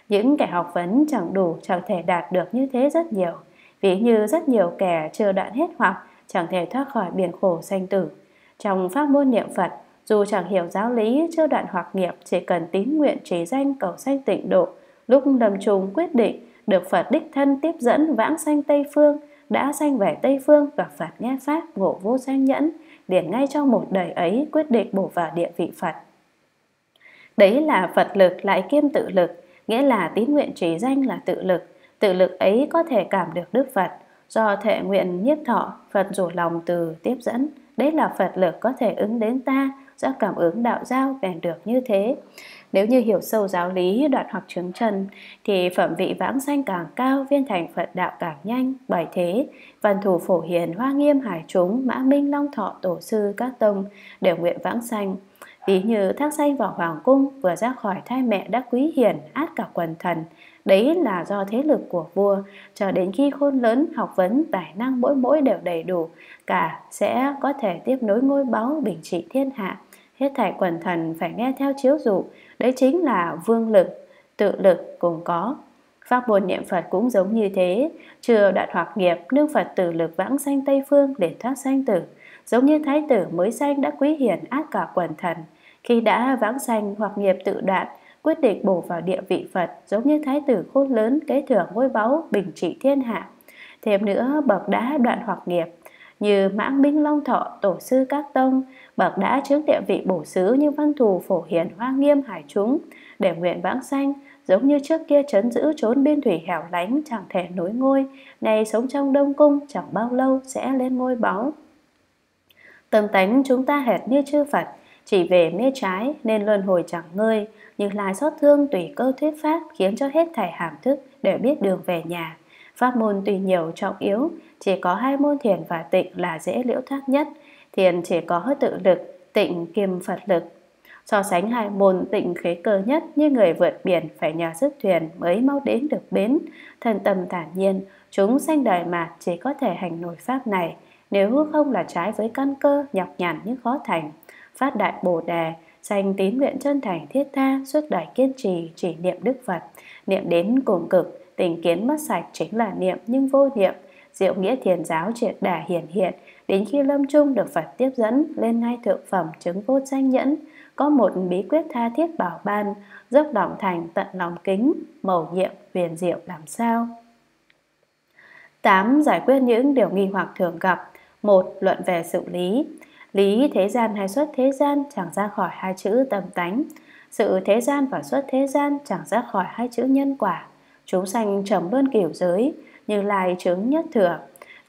Những kẻ học vấn chẳng đủ, chẳng thể đạt được như thế rất nhiều ví như rất nhiều kẻ chưa đoạn hết hoặc chẳng thể thoát khỏi biển khổ sanh tử. Trong pháp môn niệm Phật, dù chẳng hiểu giáo lý chưa đoạn hoặc nghiệp, chỉ cần tín nguyện trí danh cầu sanh tịnh độ, lúc lâm trùng quyết định được Phật đích thân tiếp dẫn vãng sanh Tây Phương, đã sanh về Tây Phương và Phật nghe Pháp ngộ vô sanh nhẫn, liền ngay trong một đời ấy quyết định bổ vào địa vị Phật. Đấy là Phật lực lại kiêm tự lực, nghĩa là tín nguyện trí danh là tự lực. Tự lực ấy có thể cảm được Đức Phật, do thệ nguyện nhiếp thọ, Phật rủ lòng từ tiếp dẫn. Đấy là Phật lực có thể ứng đến ta, do cảm ứng đạo giao bèn được như thế. Nếu như hiểu sâu giáo lý đoạn hoặc chứng chân thì phẩm vị vãng sanh càng cao, viên thành Phật đạo càng nhanh. Bởi thế, văn thủ phổ hiền, hoa nghiêm, hải chúng, mã minh, long thọ, tổ sư, các tông đều nguyện vãng sanh. Ví như thác sanh vào hoàng cung vừa ra khỏi thai mẹ đã quý hiền, át cả quần thần. Đấy là do thế lực của vua, cho đến khi khôn lớn, học vấn, tài năng mỗi mỗi đều đầy đủ, cả sẽ có thể tiếp nối ngôi báu bình trị thiên hạ. Hết thảy quần thần phải nghe theo chiếu dụ, đấy chính là vương lực, tự lực cùng có. Pháp môn niệm Phật cũng giống như thế, chưa đoạn hoặc nghiệp, nương Phật tử lực vãng sanh Tây Phương để thoát sanh tử. Giống như thái tử mới sanh đã quý hiển át cả quần thần, khi đã vãng sanh hoặc nghiệp tự đoạn, quyết định bổ vào địa vị Phật giống như thái tử khôn lớn kế thừa ngôi báu bình trị thiên hạ. Thêm nữa, bậc đã đoạn hoặc nghiệp, như mãng binh long thọ, tổ sư các tông, bậc đã trước địa vị bổ xứ như văn thù phổ hiền hoa nghiêm hải chúng, để nguyện vãng sanh, giống như trước kia chấn giữ trốn biên thủy hẻo lánh chẳng thể nối ngôi, nay sống trong đông cung chẳng bao lâu sẽ lên ngôi báu. Tâm tánh chúng ta hệt như chư Phật, chỉ về mê trái nên luân hồi chẳng ngơi, nhưng lại xót thương tùy cơ thuyết pháp khiến cho hết thảy hàm thức để biết đường về nhà. Pháp môn tùy nhiều trọng yếu, chỉ có hai môn thiền và tịnh là dễ liễu thoát nhất. Thiền chỉ có tự lực, tịnh kiêm Phật lực. So sánh hai môn tịnh khế cơ nhất như người vượt biển phải nhờ sức thuyền mới mau đến được bến. thần tâm thản nhiên, chúng sanh đời mà chỉ có thể hành nổi pháp này, nếu không là trái với căn cơ nhọc nhằn nhưng khó thành phát đại bồ đề, dành tín nguyện chân thành thiết tha, suốt đời kiên trì, chỉ niệm Đức Phật, niệm đến cùng cực, tình kiến mất sạch chính là niệm nhưng vô niệm, diệu nghĩa thiền giáo triệt đà hiển hiện, đến khi lâm chung được Phật tiếp dẫn lên ngay thượng phẩm chứng vô danh nhẫn, có một bí quyết tha thiết bảo ban, dốc lòng thành tận lòng kính, mầu nhiệm huyền diệu làm sao. 8. Giải quyết những điều nghi hoặc thường gặp. một Luận về sự lý. Lý thế gian hay xuất thế gian chẳng ra khỏi hai chữ tâm tánh. Sự thế gian và xuất thế gian chẳng ra khỏi hai chữ nhân quả. Chúng sanh trầm luôn kiểu giới, như lai chứng nhất thừa.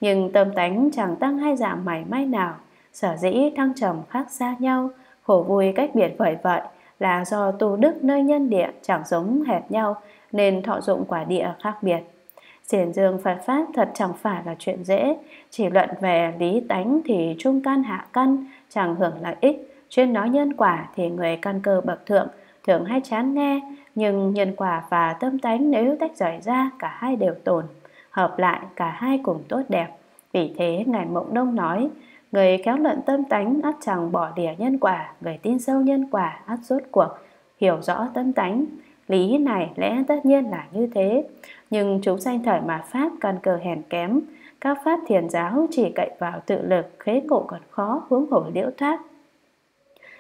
Nhưng tâm tánh chẳng tăng hay giảm mảy may nào. Sở dĩ thăng trầm khác xa nhau, khổ vui cách biệt vậy vậy là do tu đức nơi nhân địa chẳng giống hệt nhau nên thọ dụng quả địa khác biệt. Xiển dương Phật Pháp thật chẳng phải là chuyện dễ, chỉ luận về lý tánh thì trung căn hạ căn, chẳng hưởng lợi ích, chuyên nói nhân quả thì người căn cơ bậc thượng, thường hay chán nghe, nhưng nhân quả và tâm tánh nếu tách rời ra cả hai đều tồn, hợp lại cả hai cùng tốt đẹp. Vì thế Ngài Mộng Đông nói, người kéo luận tâm tánh ắt chẳng bỏ đỉa nhân quả, người tin sâu nhân quả ắt rốt cuộc, hiểu rõ tâm tánh. Lý này lẽ tất nhiên là như thế, nhưng chúng sanh thời mà Pháp căn cơ hèn kém, các Pháp thiền giáo chỉ cậy vào tự lực, khế cổ còn khó, hướng hổ liễu thoát.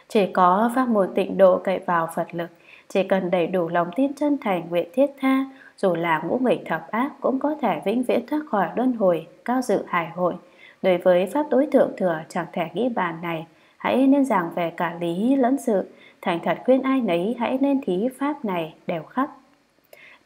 Chỉ có pháp môn tịnh độ cậy vào Phật lực, chỉ cần đầy đủ lòng tin chân thành nguyện thiết tha, dù là ngũ nghịch thập ác cũng có thể vĩnh viễn thoát khỏi luân hồi, cao dự hài hội. Đối với pháp đối tượng thừa chẳng thể nghĩ bàn này, hãy nên giảng về cả lý lẫn sự, thành thật khuyên ai nấy hãy nên thí pháp này đều khắc.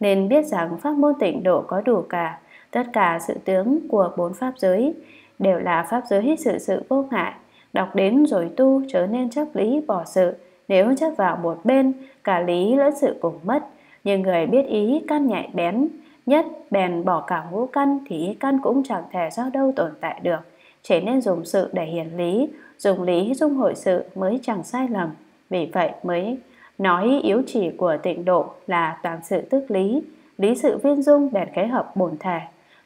Nên biết rằng pháp môn tịnh độ có đủ cả, tất cả sự tướng của bốn pháp giới đều là pháp giới sự sự vô ngại, đọc đến rồi tu trở nên chấp lý bỏ sự, nếu chấp vào một bên, cả lý lẫn sự cùng mất, nhưng người biết ý căn nhạy bén, nhất bèn bỏ cả ngũ căn thì ý căn cũng chẳng thể do đâu tồn tại được, chỉ nên dùng sự để hiển lý, dùng lý dung hội sự mới chẳng sai lầm. Vì vậy mới nói yếu chỉ của tịnh độ là toàn sự tức lý, lý sự viên dung bèn khế hợp bổn thể.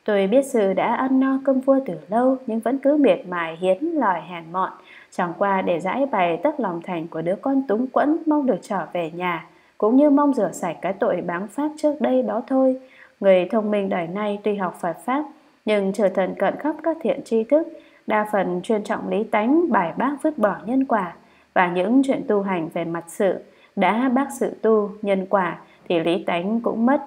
Tôi biết sư đã ăn no cơm vua từ lâu nhưng vẫn cứ miệt mài hiến lời hèn mọn, chẳng qua để giải bày tất lòng thành của đứa con túng quẫn mong được trở về nhà, cũng như mong rửa sạch cái tội báng pháp trước đây đó thôi. Người thông minh đời nay tuy học Phật Pháp, nhưng trở thần cận khắp các thiện tri thức, đa phần chuyên trọng lý tánh bài bác vứt bỏ nhân quả và những chuyện tu hành về mặt sự, đã bác sự tu, nhân quả thì lý tánh cũng mất.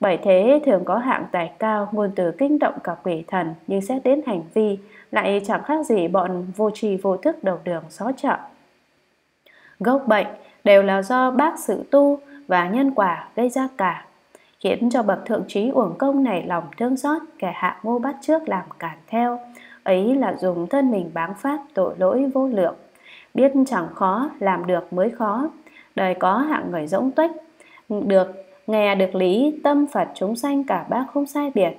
Bởi thế thường có hạng tài cao ngôn từ kinh động cả quỷ thần nhưng xét đến hành vi lại chẳng khác gì bọn vô tri vô thức đầu đường xó chợ. Gốc bệnh đều là do bác sự tu và nhân quả gây ra cả khiến cho bậc thượng trí uổng công này lòng thương xót kẻ hạ ngô bắt trước làm cản theo ấy là dùng thân mình báng pháp tội lỗi vô lượng biết chẳng khó làm được mới khó đời có hạng người rỗng tuếch. Được, nghe được lý, tâm phật chúng sanh cả bác không sai biệt.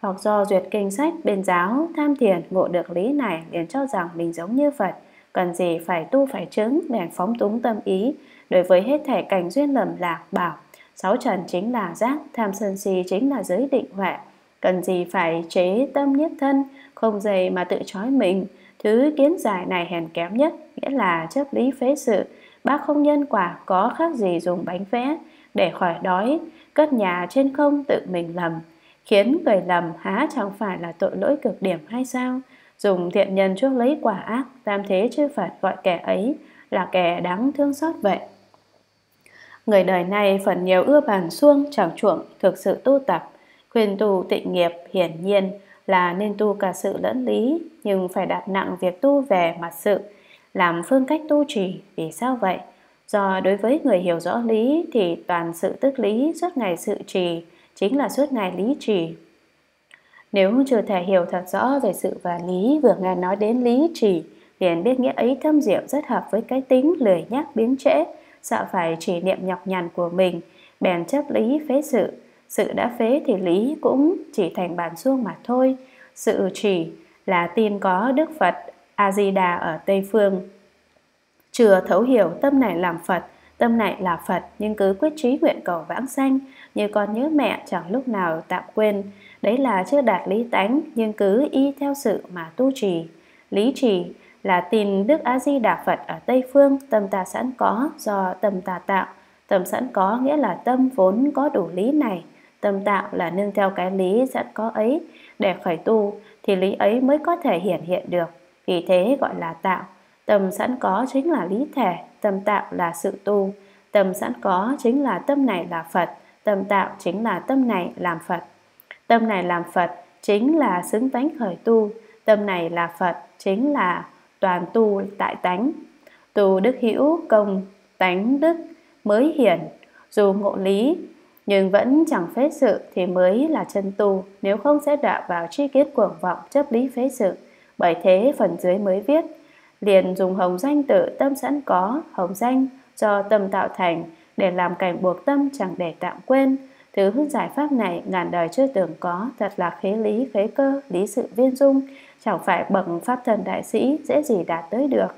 Hoặc do duyệt kinh sách, bên giáo, tham thiền, ngộ được lý này, liền cho rằng mình giống như phật. Cần gì phải tu phải chứng, bèn phóng túng tâm ý. Đối với hết thể cảnh duyên lầm lạc, bảo, sáu trần chính là giác, tham sân si chính là giới định huệ. Cần gì phải chế tâm nhất thân, không dày mà tự trói mình. Thứ kiến giải này hèn kém nhất, nghĩa là chấp lý phế sự bác không nhân quả có khác gì dùng bánh vẽ. Để khỏi đói, cất nhà trên không tự mình lầm. Khiến người lầm há chẳng phải là tội lỗi cực điểm hay sao? Dùng thiện nhân chuốc lấy quả ác tam thế chư Phật gọi kẻ ấy là kẻ đáng thương xót vậy. Người đời này phần nhiều ưa bàn xuông chẳng chuộng, thực sự tu tập. Khuyên tu tịnh nghiệp hiển nhiên là nên tu cả sự lẫn lý, Nhưng phải đặt nặng việc tu về mặt sự. Làm phương cách tu trì Vì sao vậy? Do đối với người hiểu rõ lý Thì toàn sự tức lý suốt ngày sự trì Chính là suốt ngày lý trì Nếu chưa thể hiểu thật rõ về sự và lý Vừa nghe nói đến lý trì liền biết nghĩa ấy thâm diệu rất hợp với cái tính lười nhắc biến trễ sợ phải chỉ niệm nhọc nhằn của mình, bèn chấp lý phế sự. Sự đã phế thì lý cũng chỉ thành bản xuông mà thôi. Sự trì là tin có Đức Phật A-di-đà ở Tây Phương. Chưa thấu hiểu tâm này làm Phật, tâm này là Phật nhưng cứ quyết trí nguyện cầu vãng sanh, như con nhớ mẹ chẳng lúc nào tạm quên. Đấy là chưa đạt lý tánh nhưng cứ y theo sự mà tu trì. Lý trì là tin Đức A Di Đà Phật ở Tây phương, tâm ta sẵn có do tâm ta tạo. Tâm sẵn có nghĩa là tâm vốn có đủ lý này. Tâm tạo là nương theo cái lý sẵn có ấy để khởi tu thì lý ấy mới có thể hiển hiện được. Vì thế gọi là tạo. Tâm sẵn có chính là lý thể, tâm tạo là sự tu. Tâm sẵn có chính là tâm này là Phật, tâm tạo chính là tâm này làm Phật. Tâm này làm Phật chính là xứng tánh khởi tu, tâm này là Phật chính là toàn tu tại tánh tu đức hữu công tánh đức mới hiển dù ngộ lý nhưng vẫn chẳng phế sự thì mới là chân tu nếu không sẽ đọa vào chi kiến cuồng vọng chấp lý phế sự bởi thế phần dưới mới viết liền dùng hồng danh tự tâm sẵn có hồng danh do tâm tạo thành để làm cảnh buộc tâm chẳng để tạm quên. Thứ giải pháp này ngàn đời chưa từng có thật là khế lý khế cơ lý sự viên dung. Chẳng phải bậc pháp thần đại sĩ dễ gì đạt tới được.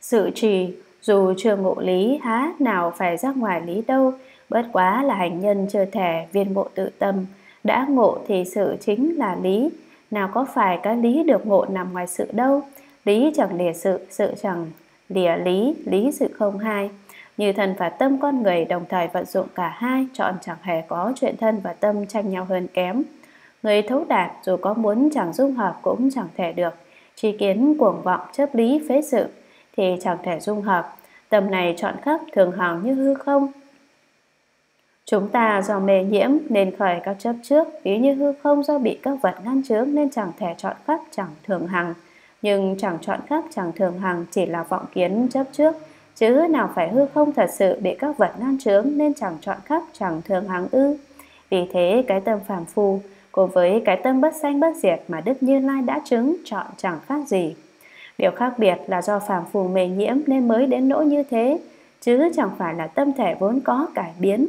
Sự trì, dù chưa ngộ lý há nào phải ra ngoài lý đâu, bất quá là hành nhân chưa thể viên bộ tự tâm, đã ngộ thì sự chính là lý, nào có phải cái lý được ngộ nằm ngoài sự đâu, lý chẳng lìa sự, sự chẳng lìa lý, lý sự không hai. Như thân và tâm con người đồng thời vận dụng cả hai, chọn chẳng hề có chuyện thân và tâm tranh nhau hơn kém. Người thấu đạt dù có muốn chẳng dung hợp cũng chẳng thể được. Chi kiến cuồng vọng chấp lý phế sự thì chẳng thể dung hợp. tâm này chọn khắp thường hằng như hư không. Chúng ta do mê nhiễm nên khởi các chấp trước, ví như hư không do bị các vật ngăn chướng nên chẳng thể chọn khắp chẳng thường hằng. Nhưng chẳng chọn khắp chẳng thường hằng chỉ là vọng kiến chấp trước, chứ nào phải hư không thật sự bị các vật ngăn chướng nên chẳng chọn khắp chẳng thường hằng ư. Vì thế cái tâm phàm phu cùng với cái tâm bất sanh bất diệt mà Đức Như Lai đã chứng chọn chẳng khác gì. Điều khác biệt là do phàm phù mê nhiễm nên mới đến nỗi như thế, chứ chẳng phải là tâm thể vốn có cải biến.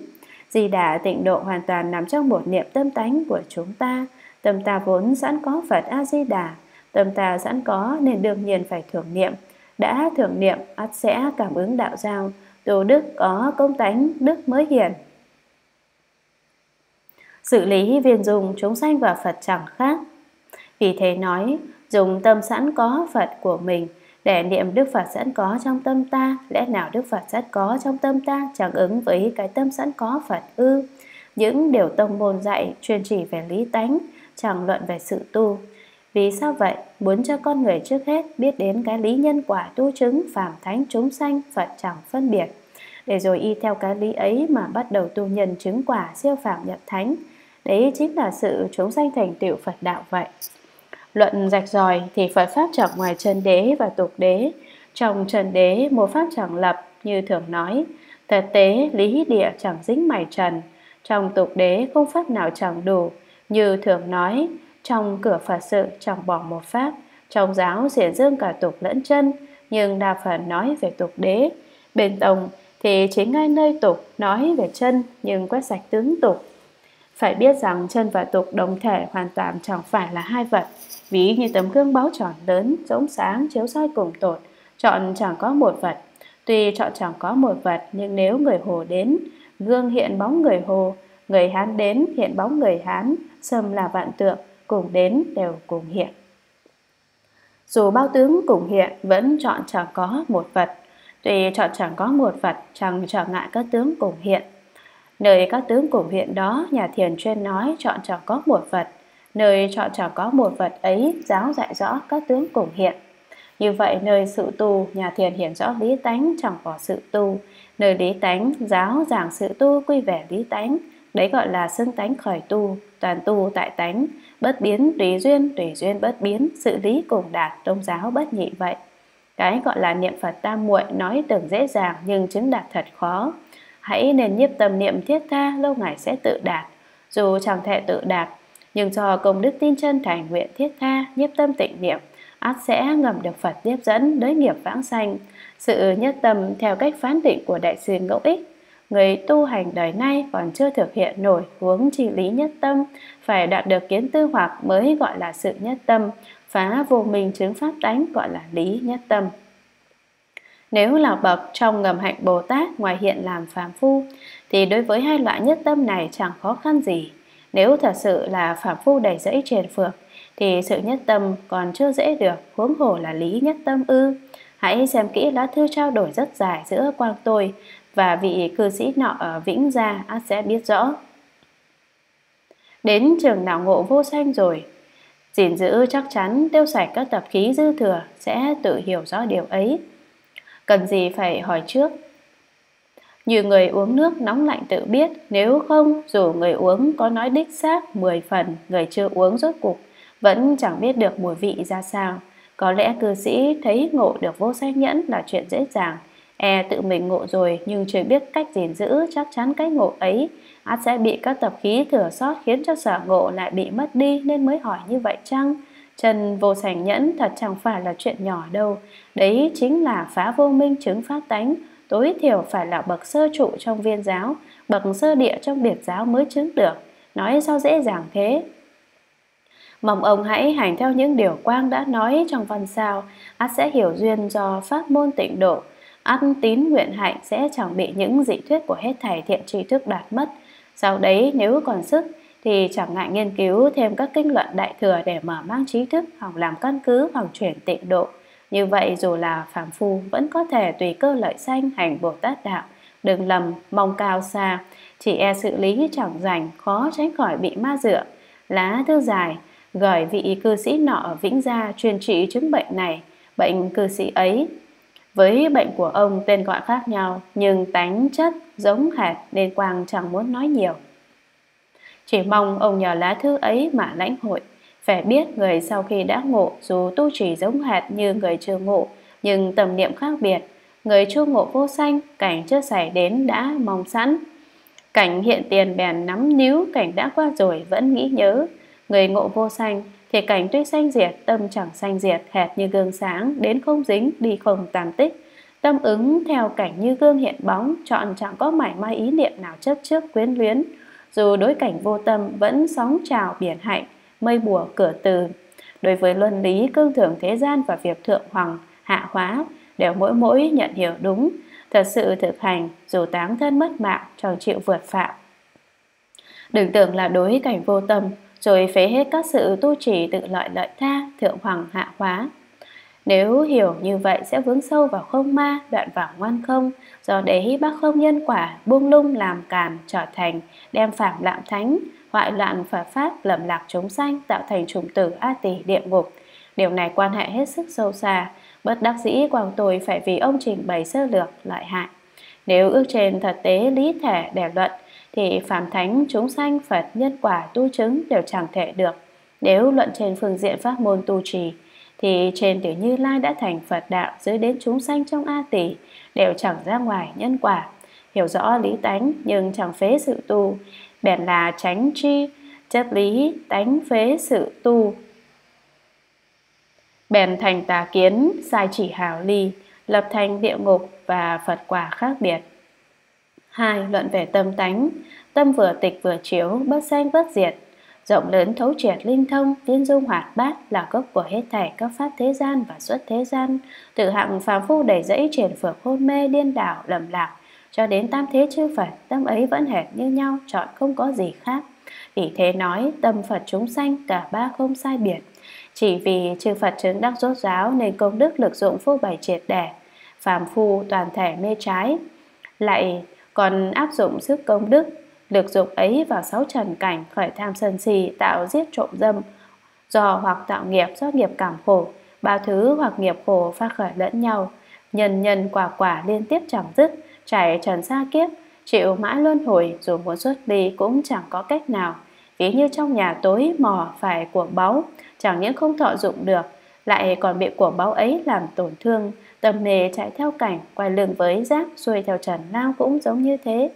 Di đà tịnh độ hoàn toàn nằm trong một niệm tâm tánh của chúng ta. Tâm ta vốn sẵn có Phật A-di-đà, tâm ta sẵn có nên đương nhiên phải thưởng niệm. Đã thưởng niệm, ắt sẽ cảm ứng đạo giao, tu đức có công tánh, đức mới hiển, Sự lý viên dùng chúng sanh và Phật chẳng khác. Vì thế nói, dùng tâm sẵn có Phật của mình để niệm Đức Phật sẵn có trong tâm ta, lẽ nào Đức Phật sẵn có trong tâm ta chẳng ứng với cái tâm sẵn có Phật ư? Những điều tông môn dạy truyền chỉ về lý tánh, chẳng luận về sự tu. Vì sao vậy? Muốn cho con người trước hết biết đến cái lý nhân quả tu chứng phàm thánh chúng sanh Phật chẳng phân biệt. Để rồi y theo cái lý ấy mà bắt đầu tu nhân chứng quả siêu phàm nhập thánh. Đấy chính là sự chúng sanh thành tựu Phật đạo vậy. Luận rạch ròi thì Phật Pháp chẳng ngoài chân đế và tục đế. Trong chân đế một Pháp chẳng lập như thường nói, Thật tế lý địa chẳng dính mảy trần. Trong tục đế không Pháp nào chẳng đủ, như thường nói, trong cửa Phật sự chẳng bỏ một Pháp, trong giáo diễn dương cả tục lẫn chân, nhưng đa phần nói về tục đế. Bên tông thì chính ngay nơi tục nói về chân nhưng quét sạch tướng tục. Phải biết rằng chân và tục đồng thể hoàn toàn chẳng phải là hai vật, ví như tấm gương báo tròn lớn, rỗng sáng, chiếu soi cùng tột, chọn chẳng có một vật. Tuy chọn chẳng có một vật, nhưng nếu người Hồ đến, gương hiện bóng người Hồ, người Hán đến hiện bóng người Hán, sâm là vạn tượng, cùng đến đều cùng hiện. Dù bao tướng cùng hiện, vẫn chọn chẳng có một vật. Tuy chọn chẳng có một vật, chẳng trở ngại các tướng cùng hiện. Nơi các tướng cùng hiện đó, nhà thiền chuyên nói chọn chẳng có một vật. Nơi chọn chẳng có một vật ấy, giáo dạy rõ các tướng cùng hiện. Như vậy nơi sự tu, nhà thiền hiển rõ lý tánh chẳng có sự tu. Nơi lý tánh, giáo giảng sự tu quy về lý tánh. Đấy gọi là xưng tánh khởi tu, toàn tu tại tánh, bất biến tùy duyên, tùy duyên bất biến, sự lý cùng đạt, tôn giáo bất nhị vậy. Cái gọi là niệm Phật tam muội nói tưởng dễ dàng nhưng chứng đạt thật khó. Hãy nên nhiếp tâm niệm thiết tha lâu ngày sẽ tự đạt. Dù chẳng thể tự đạt, nhưng do công đức tin chân thành nguyện thiết tha, nhiếp tâm tịnh niệm, ắt sẽ ngầm được Phật tiếp dẫn đới nghiệp vãng sanh. Sự nhất tâm theo cách phán định của Đại sư Ngẫu Ích, người tu hành đời nay còn chưa thực hiện nổi huống chi lý nhất tâm, phải đạt được kiến tư hoặc mới gọi là sự nhất tâm, phá vô minh chứng pháp tánh gọi là lý nhất tâm. Nếu là bậc trong ngầm hạnh Bồ Tát ngoài hiện làm phàm phu, thì đối với hai loại nhất tâm này chẳng khó khăn gì. Nếu thật sự là phạm phu đầy dẫy trên phược, thì sự nhất tâm còn chưa dễ được, huống hồ là lý nhất tâm ư. Hãy xem kỹ lá thư trao đổi rất dài giữa quang tôi và vị cư sĩ nọ ở Vĩnh Gia ác sẽ biết rõ. Đến trường đảo ngộ vô sanh rồi, gìn giữ chắc chắn tiêu sạch các tập khí dư thừa sẽ tự hiểu rõ điều ấy. Cần gì phải hỏi trước? Như người uống nước nóng lạnh tự biết, nếu không dù người uống có nói đích xác 10 phần, người chưa uống rốt cục vẫn chẳng biết được mùi vị ra sao. Có lẽ cư sĩ thấy ngộ được vô sách nhẫn là chuyện dễ dàng, e tự mình ngộ rồi nhưng chưa biết cách gìn giữ chắc chắn cái ngộ ấy ắt sẽ bị các tập khí thừa sót khiến cho sở ngộ lại bị mất đi nên mới hỏi như vậy chăng? Trần vô sành nhẫn thật chẳng phải là chuyện nhỏ đâu, đấy chính là phá vô minh chứng phát tánh, tối thiểu phải là bậc sơ trụ trong viên giáo, bậc sơ địa trong biệt giáo mới chứng được, nói sao dễ dàng thế. Mong ông hãy hành theo những điều Quang đã nói trong văn sao, ắt sẽ hiểu duyên do pháp môn tịnh độ, ăn tín nguyện hạnh sẽ chẳng bị những dị thuyết của hết thảy thiện tri thức đạt mất. Sau đấy nếu còn sức thì chẳng ngại nghiên cứu thêm các kinh luận đại thừa để mở mang trí thức hoặc làm căn cứ hoặc chuyển tịnh độ. Như vậy dù là phàm phu vẫn có thể tùy cơ lợi sanh hành Bồ Tát đạo, đừng lầm mong cao xa, chỉ e sự lý chẳng rành khó tránh khỏi bị ma dựa. Lá thư dài, gửi vị cư sĩ nọ ở Vĩnh Gia truyền trị chứng bệnh này, bệnh cư sĩ ấy với bệnh của ông tên gọi khác nhau nhưng tánh chất giống hệt nên Quang chẳng muốn nói nhiều. Chỉ mong ông nhờ lá thư ấy mà lãnh hội, phải biết người sau khi đã ngộ dù tu chỉ giống hạt như người chưa ngộ nhưng tầm niệm khác biệt, người chưa ngộ vô sanh, cảnh chưa xảy đến đã mong sẵn. Cảnh hiện tiền bèn nắm níu cảnh đã qua rồi vẫn nghĩ nhớ, người ngộ vô sanh thì cảnh tuy sanh diệt, tâm chẳng sanh diệt, hệt như gương sáng, đến không dính, đi không tàn tích. Tâm ứng theo cảnh như gương hiện bóng, chọn chẳng có mảy may ý niệm nào chấp trước quyến luyến. Dù đối cảnh vô tâm vẫn sóng trào biển hạnh, mây bùa cửa từ. Đối với luân lý cương thường thế gian và việc thượng hoàng, hạ hóa, đều mỗi mỗi nhận hiểu đúng, thật sự thực hành, dù táng thân mất mạng, chẳng chịu vượt phạm. Đừng tưởng là đối cảnh vô tâm, rồi phế hết các sự tu trì tự lợi lợi tha, thượng hoàng hạ hóa. Nếu hiểu như vậy sẽ vướng sâu vào không ma, đoạn vào ngoan không, do đấy bác không nhân quả, buông lung làm càn, trở thành đem phạm lạm thánh, hoại loạn Phật Pháp, lầm lạc chúng sanh, tạo thành trùng tử A tỷ địa ngục. Điều này quan hệ hết sức sâu xa, bất đắc dĩ quang tôi phải vì ông trình bày sơ lược lợi hại. Nếu ước trên thật tế lý thể để luận, thì phạm thánh chúng sanh Phật nhân quả tu chứng đều chẳng thể được. Nếu luận trên phương diện pháp môn tu trì, thì trên tiểu như lai đã thành Phật đạo dưới đến chúng sanh trong A tỷ đều chẳng ra ngoài nhân quả. Hiểu rõ lý tánh nhưng chẳng phế sự tu, bèn là tránh chi, chất lý tánh phế sự tu. Bèn thành tà kiến, sai chỉ hào ly, lập thành địa ngục và Phật quả khác biệt. hai Luận về tâm tánh, tâm vừa tịch vừa chiếu, bất sanh bất diệt, rộng lớn thấu triệt linh thông, tiên dung hoạt bát là gốc của hết thảy các pháp thế gian và xuất thế gian, tự hạng phàm phu đầy dẫy triển phược hôn mê điên đảo lầm lạc, cho đến tam thế chư Phật, tâm ấy vẫn hệt như nhau, chọn không có gì khác. Vì thế nói, tâm Phật chúng sanh cả ba không sai biệt. Chỉ vì chư Phật chứng đắc rốt giáo nên công đức lực dụng phô bày triệt đẻ, phàm phu toàn thể mê trái, lại còn áp dụng sức công đức lực dụng ấy vào sáu trần cảnh khởi tham sân si tạo giết trộm dâm do hoặc tạo nghiệp do nghiệp cảm khổ. Bao thứ hoặc nghiệp khổ pha khởi lẫn nhau. Nhân nhân quả quả liên tiếp chẳng dứt trải trần xa kiếp chịu mãi luân hồi dù muốn xuất ly cũng chẳng có cách nào ví như trong nhà tối mò phải của báu chẳng những không thọ dụng được lại còn bị của báu ấy làm tổn thương tâm nề chạy theo cảnh quay lưng với giác xuôi theo trần lao cũng giống như thế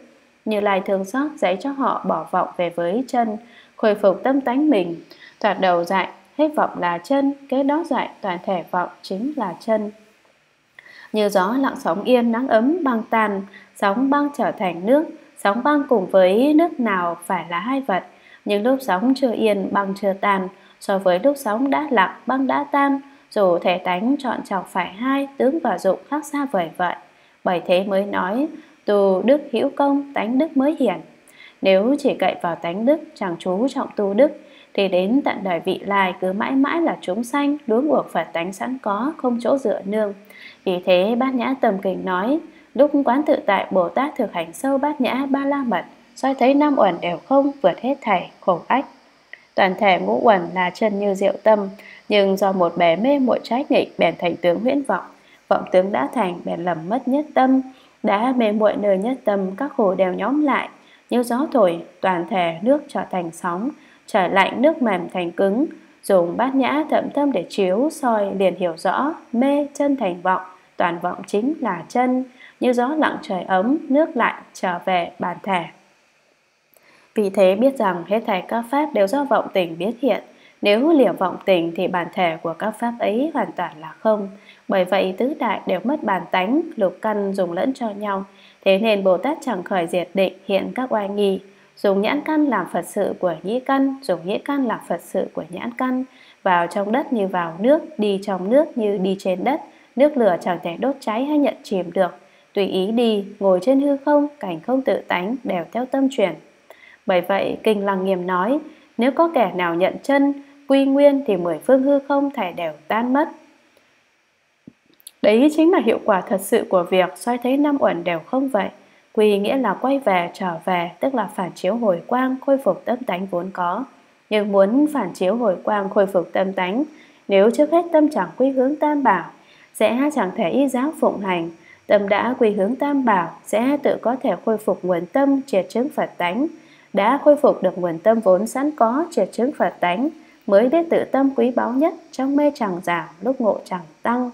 như Lai thường xót dạy cho họ bỏ vọng về với chân, khôi phục tâm tánh mình. Thoạt đầu dạy, hết vọng là chân, kế đó dạy toàn thể vọng chính là chân. Như gió lặng sóng yên nắng ấm băng tan, sóng băng trở thành nước, sóng băng cùng với nước nào phải là hai vật. Nhưng lúc sóng chưa yên, băng chưa tan, so với lúc sóng đã lặng, băng đã tan, dù thể tánh chọn chọc phải hai, tướng và dụng khác xa vời vậy. Bởi thế mới nói, tu đức hữu công tánh đức mới hiển nếu chỉ cậy vào tánh đức chẳng chú trọng tu đức thì đến tận đời vị lai, cứ mãi mãi là chúng sanh luống buộc phật tánh sẵn có, không chỗ dựa nương. Vì thế, bát nhã tầm kình nói, lúc quán tự tại bồ tát thực hành sâu bát nhã, ba la mật, soi thấy năm uẩn đều không, vượt hết thảy, khổ ách. Toàn thể ngũ uẩn là chân như diệu tâm, nhưng do một bè mê muội trái nghịch bèn thành tướng huyễn vọng. Vọng tướng đã thành, bèn lầm mất nhất tâm. Đã mê muội nơi nhất tâm, các khổ đều nhóm lại. Như gió thổi, toàn thể nước trở thành sóng trời lạnh nước mềm thành cứng dùng bát nhã thậm tâm để chiếu soi liền hiểu rõ mê chân thành vọng toàn vọng chính là chân như gió lặng trời ấm nước lạnh trở về bản thể vì thế biết rằng hết thảy các pháp đều do vọng tình biết hiện nếu liều vọng tình thì bản thể của các pháp ấy hoàn toàn là không bởi vậy tứ đại đều mất bản tánh, lục căn dùng lẫn cho nhau. Thế nên Bồ Tát chẳng khởi diệt định hiện các oai nghi. Dùng nhãn căn làm Phật sự của nhĩ căn, dùng nhĩ căn làm Phật sự của nhãn căn. Vào trong đất như vào nước, đi trong nước như đi trên đất. Nước lửa chẳng thể đốt cháy hay nhận chìm được. Tùy ý đi, ngồi trên hư không, cảnh không tự tánh, đều theo tâm chuyển. Bởi vậy, Kinh Lăng Nghiêm nói, nếu có kẻ nào nhận chân, quy nguyên thì mười phương hư không thể đều tan mất. Đấy chính là hiệu quả thật sự của việc soi thấy năm uẩn đều không vậy. Quy nghĩa là quay về, trở về, tức là phản chiếu hồi quang, khôi phục tâm tánh vốn có. Nhưng muốn phản chiếu hồi quang, khôi phục tâm tánh, nếu trước hết tâm chẳng quy hướng tam bảo, sẽ chẳng thể y giáo phụng hành. Tâm đã quy hướng tam bảo, sẽ tự có thể khôi phục nguồn tâm, triệt chứng Phật tánh. Đã khôi phục được nguồn tâm vốn sẵn có, triệt chứng Phật tánh, mới biết tự tâm quý báu nhất, trong mê chẳng giảm, lúc ngộ chẳng tăng.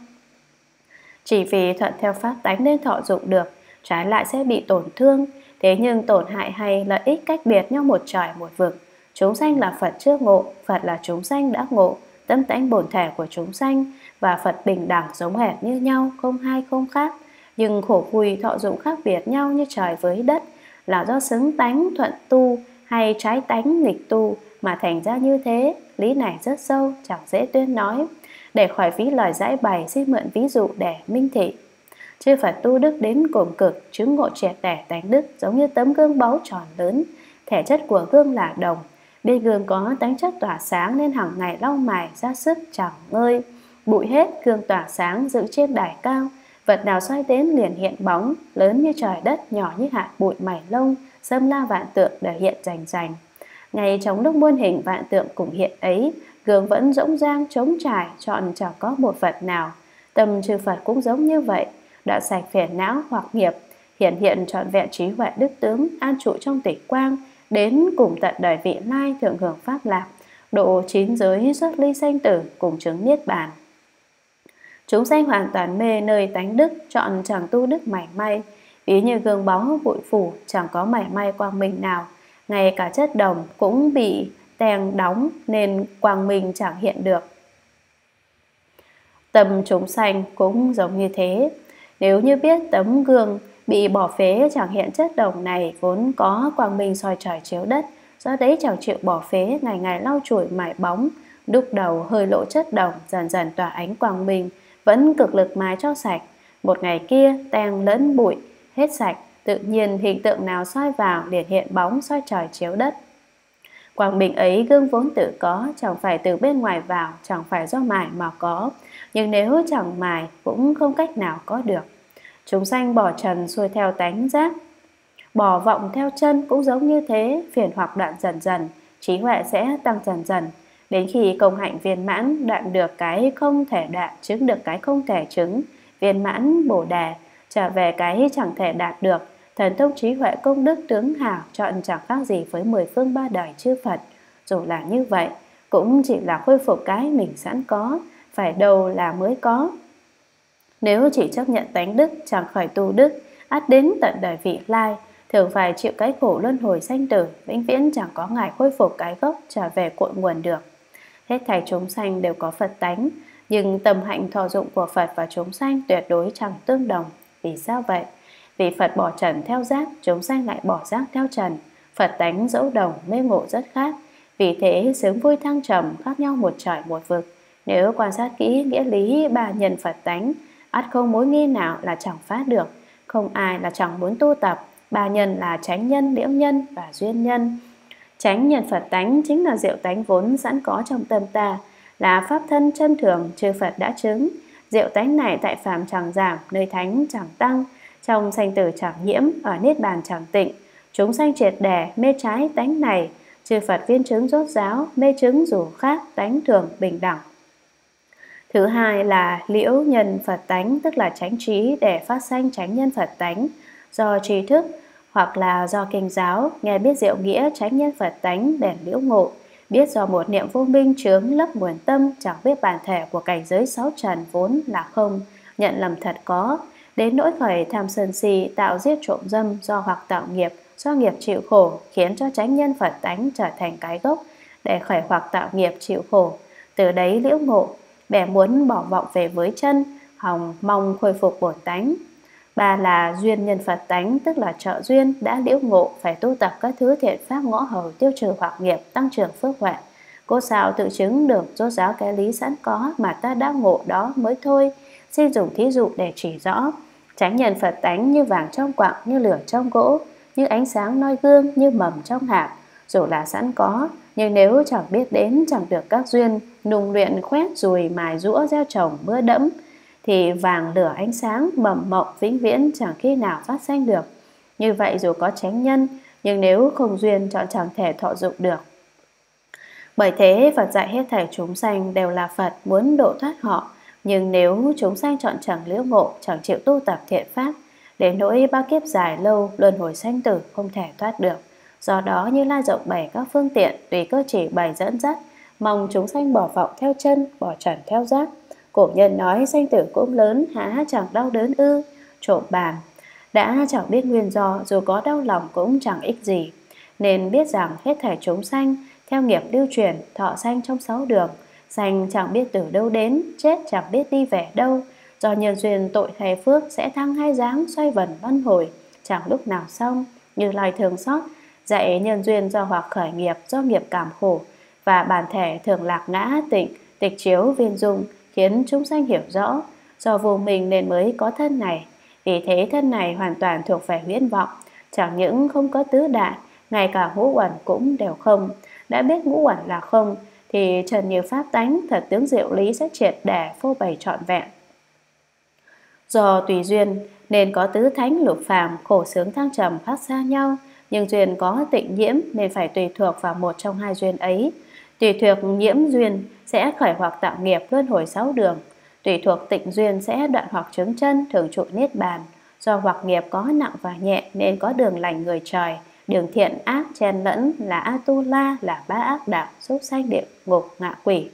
Chỉ vì thuận theo pháp tánh nên thọ dụng được, trái lại sẽ bị tổn thương. Thế nhưng tổn hại hay lợi ích cách biệt nhau một trời một vực. Chúng sanh là Phật chưa ngộ, Phật là chúng sanh đã ngộ, tâm tánh bổn thể của chúng sanh và Phật bình đẳng giống hệt như nhau, không hai không khác. Nhưng khổ vui thọ dụng khác biệt nhau như trời với đất là do xứng tánh thuận tu hay trái tánh nghịch tu mà thành ra như thế. Lý này rất sâu, chẳng dễ tuyên nói. Để khỏi phí lời giải bày xin mượn ví dụ để minh thị chưa phải tu đức đến cùng cực, chứng ngộ triệt đẻ tánh đức giống như tấm gương báu tròn lớn. Thể chất của gương là đồng, bên gương có tánh chất tỏa sáng nên hàng ngày lau mài ra sức chẳng ngơi. bụi hết gương tỏa sáng giữ trên đài cao, vật nào xoay đến liền hiện bóng, lớn như trời đất, nhỏ như hạt bụi mảy lông, xâm la vạn tượng đều hiện rành rành. Ngay trong lúc muôn hình vạn tượng cùng hiện ấy, gương vẫn rỗng rang trống trải, chọn chẳng có một vật nào. Tâm chư Phật cũng giống như vậy, đã sạch phiền não hoặc nghiệp, hiện hiện trọn vẹn trí huệ đức tướng, an trụ trong tịch quang, đến cùng tận đời vị lai thượng hưởng pháp lạc, độ chín giới xuất ly sanh tử cùng chứng niết bàn. Chúng sanh hoàn toàn mê nơi tánh đức, chọn chẳng tu đức mảy may, ví như gương bóng bụi phủ chẳng có mảy may quang minh nào, ngay cả chất đồng cũng bị tèn đóng nên quang minh chẳng hiện được. Tâm chúng sanh cũng giống như thế. Nếu như biết tấm gương bị bỏ phế chẳng hiện chất đồng này vốn có quang minh soi trời chiếu đất, do đấy chẳng chịu bỏ phế ngày ngày lau chùi mải bóng, đúc đầu hơi lộ chất đồng dần dần tỏa ánh quang minh, vẫn cực lực mài cho sạch. Một ngày kia, tang lẫn bụi, hết sạch, tự nhiên hình tượng nào soi vào liền hiện bóng soi trời chiếu đất. Quang bình ấy gương vốn tự có, chẳng phải từ bên ngoài vào, chẳng phải do mài mà có. Nhưng nếu chẳng mài cũng không cách nào có được. Chúng sanh bỏ trần xuôi theo tánh giác. Bỏ vọng theo chân cũng giống như thế, phiền hoặc đoạn dần dần, trí huệ sẽ tăng dần dần. Đến khi công hạnh viên mãn đoạn được cái không thể đạt, chứng được cái không thể chứng, viên mãn bổ đề, trở về cái chẳng thể đạt được, thần thông trí huệ công đức tướng hảo chọn chẳng khác gì với mười phương ba đời chư Phật. Dù là như vậy, cũng chỉ là khôi phục cái mình sẵn có, phải đâu là mới có. Nếu chỉ chấp nhận tánh đức chẳng khởi tu đức, ắt đến tận đời vị lai, thường phải chịu cái khổ luân hồi sanh tử, vĩnh viễn chẳng có ngày khôi phục cái gốc trở về cội nguồn được. Hết thảy chúng sanh đều có Phật tánh, nhưng tầm hạnh thọ dụng của Phật và chúng sanh tuyệt đối chẳng tương đồng. Vì sao vậy? Vì Phật bỏ trần theo giác, chúng sanh lại bỏ giác theo trần. Phật tánh dẫu đồng, mê ngộ rất khác. Vì thế sướng vui thăng trầm khác nhau một trời một vực. Nếu quan sát kỹ nghĩa lý ba nhân Phật tánh, ắt không mối nghi nào là chẳng phát được. Không ai là chẳng muốn tu tập. Ba nhân là tránh nhân, liễu nhân và duyên nhân. Chánh nhân Phật tánh chính là diệu tánh vốn sẵn có trong tâm ta, là pháp thân chân thường chư Phật đã chứng. Diệu tánh này tại phàm chẳng giảm, nơi thánh chẳng tăng, trong sanh tử chẳng nhiễm, ở niết bàn chẳng tịnh. Chúng sanh triệt đẻ, mê trái tánh này, chư Phật viên chứng rốt giáo, mê chứng dù khác, tánh thường bình đẳng. Thứ hai là liễu nhân Phật tánh, tức là tránh trí để phát sanh tránh nhân Phật tánh, do trí thức hoặc là do kinh giáo, nghe biết diệu nghĩa tránh nhân Phật tánh đèn liễu ngộ, biết do một niệm vô minh chướng lấp nguồn tâm, chẳng biết bản thể của cảnh giới sáu trần vốn là không, nhận lầm thật có, đến nỗi khởi tham sân si tạo giết trộm dâm do hoặc tạo nghiệp, do nghiệp chịu khổ, khiến cho tránh nhân Phật tánh trở thành cái gốc để khởi hoặc tạo nghiệp chịu khổ. Từ đấy liễu ngộ, bè muốn bỏ vọng về với chân, hòng mong khôi phục bổn tánh, Ba là duyên nhân Phật tánh, tức là trợ duyên, đã liễu ngộ, phải tu tập các thứ thiện pháp ngõ hầu tiêu trừ hoặc nghiệp, tăng trưởng phước huệ. Cô sao tự chứng được rốt giáo cái lý sẵn có mà ta đã ngộ đó mới thôi. Xin dùng thí dụ để chỉ rõ. Tránh nhân Phật tánh như vàng trong quặng, như lửa trong gỗ, như ánh sáng noi gương, như mầm trong hạt. Dù là sẵn có, nhưng nếu chẳng biết đến chẳng được các duyên, nung luyện khoét rùi mài rũa gieo trồng mưa đẫm, thì vàng lửa ánh sáng mầm mộng vĩnh viễn chẳng khi nào phát sanh được. Như vậy dù có tránh nhân, nhưng nếu không duyên chọn chẳng thể thọ dụng được. Bởi thế Phật dạy hết thảy chúng sanh đều là Phật muốn độ thoát họ, nhưng nếu chúng sanh chọn chẳng liễu ngộ, chẳng chịu tu tập thiện pháp, đến nỗi ba kiếp dài lâu luân hồi sanh tử không thể thoát được. Do đó như lai rộng bày các phương tiện tùy cơ chỉ bày dẫn dắt, mong chúng sanh bỏ vọng theo chân, bỏ trần theo giác, Cổ nhân nói sanh tử cũng lớn há chẳng đau đớn ư? Trộm bàn. Đã chẳng biết nguyên do dù có đau lòng cũng chẳng ích gì. Nên biết rằng hết thảy chúng sanh Theo nghiệp lưu truyền thọ sanh trong sáu đường. Sanh chẳng biết từ đâu đến Chết chẳng biết đi về đâu. Do nhân duyên tội thầy phước sẽ thăng hai dáng xoay vần văn hồi Chẳng lúc nào xong. Như lời thường xót Dạy nhân duyên do hoặc khởi nghiệp do nghiệp cảm khổ Và bản thể thường lạc ngã tịnh Tịch chiếu viên dung khiến chúng sanh hiểu rõ do vô mình nên mới có thân này. Vì thế thân này hoàn toàn thuộc về huyễn vọng, chẳng những không có tứ đại, ngay cả ngũ uẩn cũng đều không. Đã biết ngũ uẩn là không, thì trần như pháp tánh thật tướng diệu lý sẽ triệt để phô bày trọn vẹn. Do tùy duyên nên có tứ thánh lục phàm khổ sướng thăng trầm khác xa nhau, nhưng duyên có tịnh nhiễm nên phải tùy thuộc vào một trong hai duyên ấy. Tùy thuộc nhiễm duyên sẽ khởi hoặc tạo nghiệp luân hồi sáu đường, tùy thuộc tịnh duyên sẽ đoạn hoặc chứng chân thường trụ niết bàn. Do hoặc nghiệp có nặng và nhẹ nên có đường lành người trời, đường thiện ác chen lẫn là Atula là ba ác đạo, súc sanh địa ngục ngạ quỷ.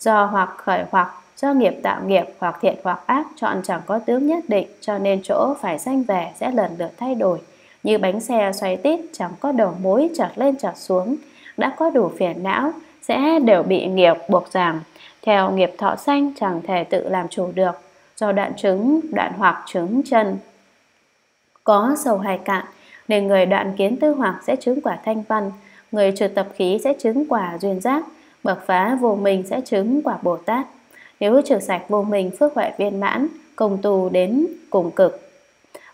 Do hoặc khởi hoặc do nghiệp tạo nghiệp hoặc thiện hoặc ác chọn chẳng có tướng nhất định cho nên chỗ phải sanh về sẽ lần lượt thay đổi. Như bánh xe xoay tít chẳng có đầu mối trật lên trật xuống, đã có đủ phiền não sẽ đều bị nghiệp buộc ràng. Theo nghiệp thọ sanh chẳng thể tự làm chủ được, do đoạn trứng, đoạn hoặc trứng chân. Có sầu hài cạn, nên người đoạn kiến tư hoặc sẽ chứng quả thanh văn, người trừ tập khí sẽ chứng quả duyên giác, bậc phá vô mình sẽ chứng quả Bồ Tát. Nếu trừ sạch vô mình phước huệ viên mãn, công tu đến cùng cực.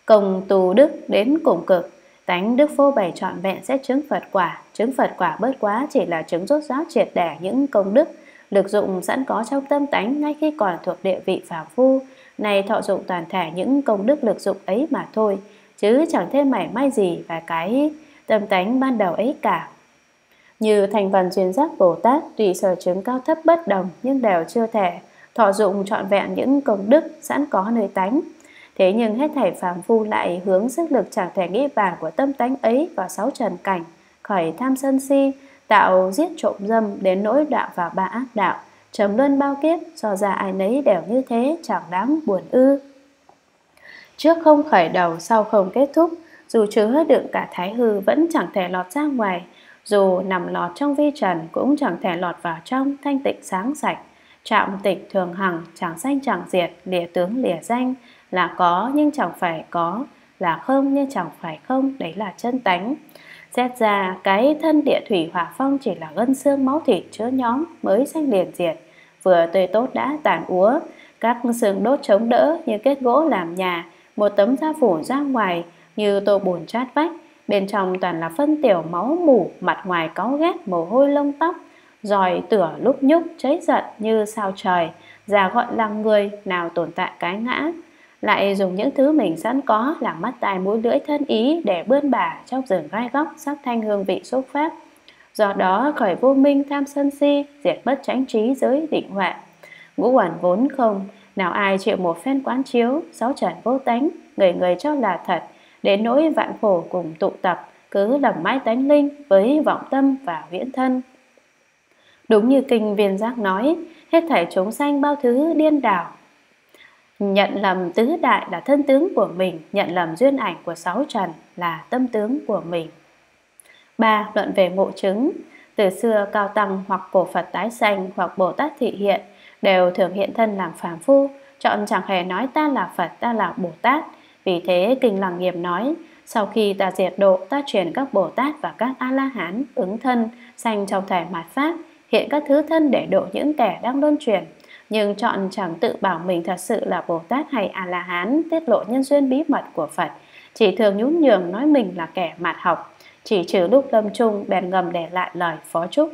Công tu đức đến cùng cực, tánh đức vô bày trọn vẹn sẽ chứng Phật quả. Chứng Phật quả bớt quá chỉ là chứng rốt ráo triệt đẻ những công đức, lực dụng sẵn có trong tâm tánh ngay khi còn thuộc địa vị phàm phu. Này thọ dụng toàn thể những công đức lực dụng ấy mà thôi, chứ chẳng thêm mảy may gì và cái tâm tánh ban đầu ấy cả. Như thành phần duyên giác Bồ Tát tùy sở chứng cao thấp bất đồng nhưng đều chưa thể thọ dụng trọn vẹn những công đức sẵn có nơi tánh. Thế nhưng hết thảy phàm phu lại hướng sức lực chẳng thể nghĩ bàn của tâm tánh ấy vào sáu trần cảnh, khởi tham sân si, tạo giết trộm dâm đến nỗi đạo vào ba ác đạo, trầm luân bao kiếp, do ra ai nấy đều như thế chẳng đáng buồn ư. Trước không khởi đầu, sau không kết thúc, dù chứa đựng cả thái hư vẫn chẳng thể lọt ra ngoài, dù nằm lọt trong vi trần cũng chẳng thể lọt vào trong thanh tịnh sáng sạch. Trạm tịch thường hằng, chẳng danh chẳng diệt, lìa tướng lìa danh, là có nhưng chẳng phải có, là không nhưng chẳng phải không, đấy là chân tánh. Xét ra, cái thân địa thủy hỏa phong chỉ là gân xương máu thịt chứa nhóm mới sanh liền diệt, vừa tươi tốt đã tàn úa, các xương đốt chống đỡ như kết gỗ làm nhà, một tấm da phủ ra ngoài như tô bùn chát vách, bên trong toàn là phân tiểu máu mủ, mặt ngoài cáu ghét mồ hôi lông tóc, giỏi tửa lúc nhúc cháy giận như sao trời, già gọi là người nào tồn tại cái ngã, lại dùng những thứ mình sẵn có làm mắt tai mũi lưỡi thân ý để bươn bả trong rừng gai góc sắc thanh hương vị xúc pháp. Do đó khởi vô minh tham sân si, diệt bất tránh trí giới định huệ. Ngũ quản vốn không, nào ai chịu một phen quán chiếu, sáu trần vô tánh, người người cho là thật, đến nỗi vạn khổ cùng tụ tập, cứ lầm mãi tánh linh với vọng tâm và viễn thân. Đúng như kinh viên giác nói, hết thảy chúng sanh bao thứ điên đảo. Nhận lầm tứ đại là thân tướng của mình, nhận lầm duyên ảnh của sáu trần là tâm tướng của mình. 3. Luận về ngộ chứng Từ xưa cao tăng hoặc cổ Phật tái sanh hoặc Bồ Tát thị hiện đều thường hiện thân làm phàm phu, chọn chẳng hề nói ta là Phật, ta là Bồ Tát. Vì thế Kinh Lăng Nghiêm nói, sau khi ta diệt độ, ta truyền các Bồ Tát và các A-la-hán ứng thân, sanh trong thể mạt Pháp, hiện các thứ thân để độ những kẻ đang đôn truyền. Nhưng chọn chẳng tự bảo mình thật sự là Bồ Tát hay A-la-hán tiết lộ nhân duyên bí mật của Phật, chỉ thường nhún nhường nói mình là kẻ mạt học, chỉ trừ lúc lâm chung bèn ngầm để lại lời phó chúc.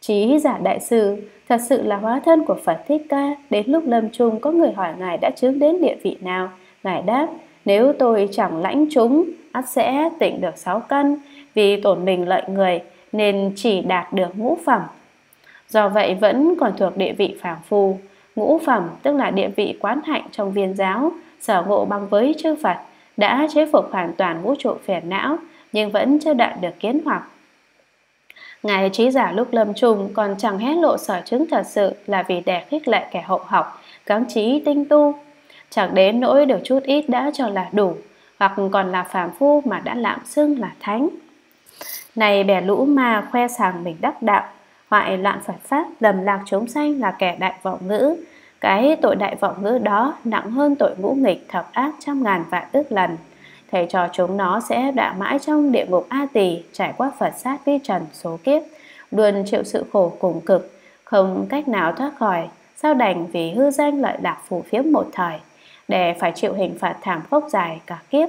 Chí giả đại sư thật sự là hóa thân của Phật Thích Ca, đến lúc lâm chung có người hỏi Ngài đã chứng đến địa vị nào, Ngài đáp, nếu tôi chẳng lãnh chúng, ắt sẽ tịnh được sáu căn, vì tổn mình lợi người, nên chỉ đạt được ngũ phẩm. Do vậy vẫn còn thuộc địa vị phàm phu. Ngũ phẩm tức là địa vị quán hạnh trong viên giáo, sở ngộ bằng với chư Phật, đã chế phục hoàn toàn vũ trụ phiền não, nhưng vẫn chưa đạt được kiến hoặc. Ngài trí giả lúc lâm trùng còn chẳng hé lộ sở chứng thật sự là vì để khích lệ kẻ hậu học, gắng trí tinh tu. Chẳng đến nỗi được chút ít đã cho là đủ, hoặc còn là phàm phu mà đã lạm xưng là thánh. Này bè lũ ma khoe sàng mình đắc đạo, hoại loạn Phật Pháp, lầm lạc chúng sanh là kẻ đại vọng ngữ. Cái tội đại vọng ngữ đó nặng hơn tội ngũ nghịch thập ác trăm ngàn vạn ước lần thầy trò chúng nó sẽ đạ mãi trong địa ngục A Tỳ trải qua Phật sát vi trần số kiếp, luôn chịu sự khổ cùng cực, không cách nào thoát khỏi, sao đành vì hư danh lợi lạc phù phiếm một thời, để phải chịu hình phạt thảm khốc dài cả kiếp.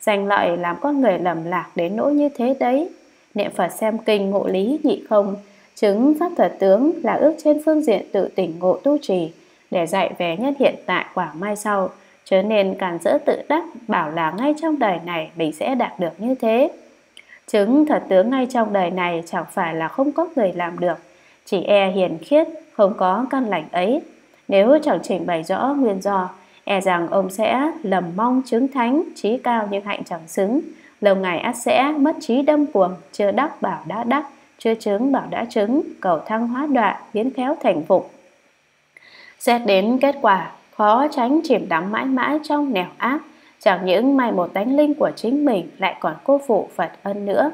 Danh lợi làm con người lầm lạc đến nỗi như thế đấy. Niệm Phật xem kinh ngộ lý nhị không, chứng pháp thật tướng là ước trên phương diện tự tỉnh ngộ tu trì để dạy về nhân hiện tại quả mai sau, chớ nên cản dỡ tự đắc bảo là ngay trong đời này mình sẽ đạt được như thế. Chứng thật tướng ngay trong đời này chẳng phải là không có người làm được, chỉ e hiền khiết, không có căn lành ấy. Nếu chẳng trình bày rõ nguyên do, e rằng ông sẽ lầm mong chứng thánh, trí cao nhưng hạnh chẳng xứng. Lâu ngày ắt sẽ mất trí đâm cuồng, chưa đắc bảo đã đắc, chưa chứng bảo đã chứng, cầu thăng hóa đoạn, biến khéo thành vụng. Xét đến kết quả, khó tránh chìm đắm mãi mãi trong nẻo ác, chẳng những mai một tánh linh của chính mình lại còn cô phụ Phật ân nữa.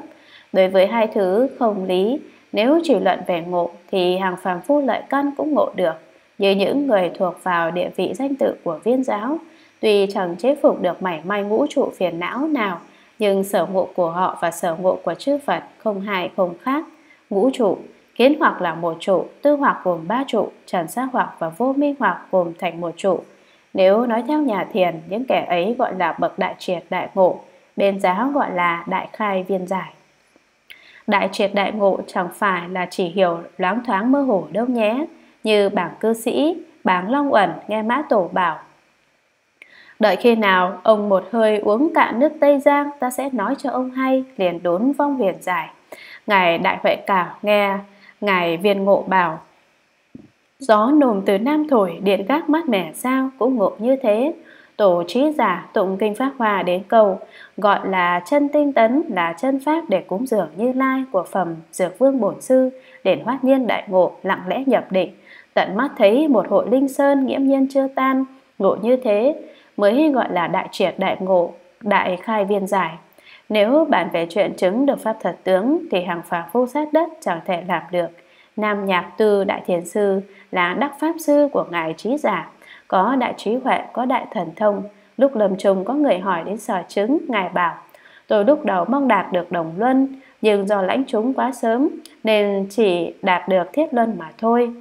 Đối với hai thứ không lý, nếu chỉ luận về ngộ thì hàng phàm phu lợi căn cũng ngộ được, như những người thuộc vào địa vị danh tự của viên giáo, tuy chẳng chế phục được mảy may ngũ trụ phiền não nào, nhưng sở ngộ của họ và sở ngộ của chư Phật không hài không khác. Ngũ trụ, kiến hoặc là một trụ, tư hoặc gồm ba trụ, trần sát hoặc và vô minh hoặc gồm thành một trụ. Nếu nói theo nhà thiền, những kẻ ấy gọi là bậc đại triệt đại ngộ, bên giáo gọi là đại khai viên giải. Đại triệt đại ngộ chẳng phải là chỉ hiểu loáng thoáng mơ hồ đâu nhé, như bảng cư sĩ, bảng long uẩn nghe mã tổ bảo. Đợi khi nào ông một hơi uống cạn nước Tây Giang ta sẽ nói cho ông hay liền đốn vong huyền giải. Ngài Đại Huệ Cảo nghe, Ngài Viên Ngộ bảo, Gió nồm từ Nam thổi, điện gác mát mẻ sao? Cũng ngộ như thế. Tổ trí giả tụng kinh pháp hòa đến cầu, Gọi là chân tinh tấn, là chân pháp để cúng dường như lai của phẩm Dược vương bổn sư, Đền hoát nhiên đại ngộ, lặng lẽ nhập định. Tận mắt thấy một hội linh sơn nghiễm nhiên chưa tan, Ngộ như thế, mới gọi là đại triệt đại ngộ, Đại khai viên giải nếu bạn về chuyện chứng được pháp thật tướng thì hàng phàm phu sát đất chẳng thể làm được. Nam Nhạc Tư Đại Thiền Sư là đắc pháp sư của Ngài Trí Giả, có đại trí huệ, có đại thần thông. Lúc lầm trùng có người hỏi đến sở chứng, Ngài bảo, tôi lúc đầu mong đạt được đồng luân, nhưng do lãnh chúng quá sớm nên chỉ đạt được thiết luân mà thôi.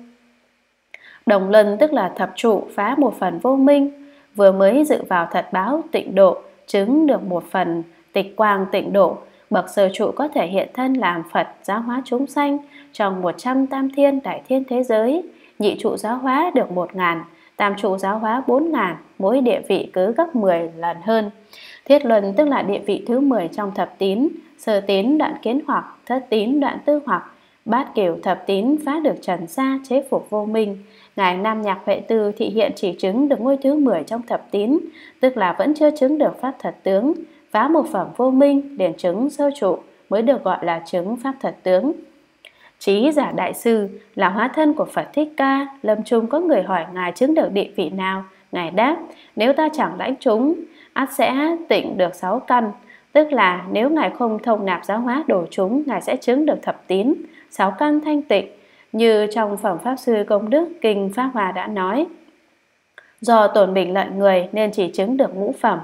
Đồng luân tức là thập trụ phá một phần vô minh, vừa mới dự vào thật báo tịnh độ, chứng được một phần tịch quang tịnh độ, bậc sơ trụ có thể hiện thân làm Phật giáo hóa chúng sanh trong 100 tam thiên đại thiên thế giới, nhị trụ giáo hóa được 1 ngàn, tam trụ giáo hóa 4 ngàn, mỗi địa vị cứ gấp 10 lần hơn. Thiết luân tức là địa vị thứ 10 trong thập tín, sơ tín đoạn kiến hoặc, thất tín đoạn tư hoặc, bát kiểu thập tín phá được trần xa chế phục vô minh. Ngài Nam Nhạc Huệ Tư thị hiện chỉ chứng được ngôi thứ 10 trong thập tín, tức là vẫn chưa chứng được pháp thật tướng, phá một phẩm vô minh liền chứng sơ trụ mới được gọi là chứng pháp thật tướng. Trí giả đại sư là hóa thân của Phật Thích Ca, lâm chung có người hỏi Ngài chứng được địa vị nào? Ngài đáp, nếu ta chẳng lãnh chúng, ắt sẽ tịnh được sáu căn. Tức là nếu Ngài không thông nạp giáo hóa đồ chúng, Ngài sẽ chứng được thập tín, sáu căn thanh tịnh. Như trong Phẩm Pháp Sư Công Đức Kinh Pháp Hòa đã nói, do tổn bình lợi người nên chỉ chứng được ngũ phẩm,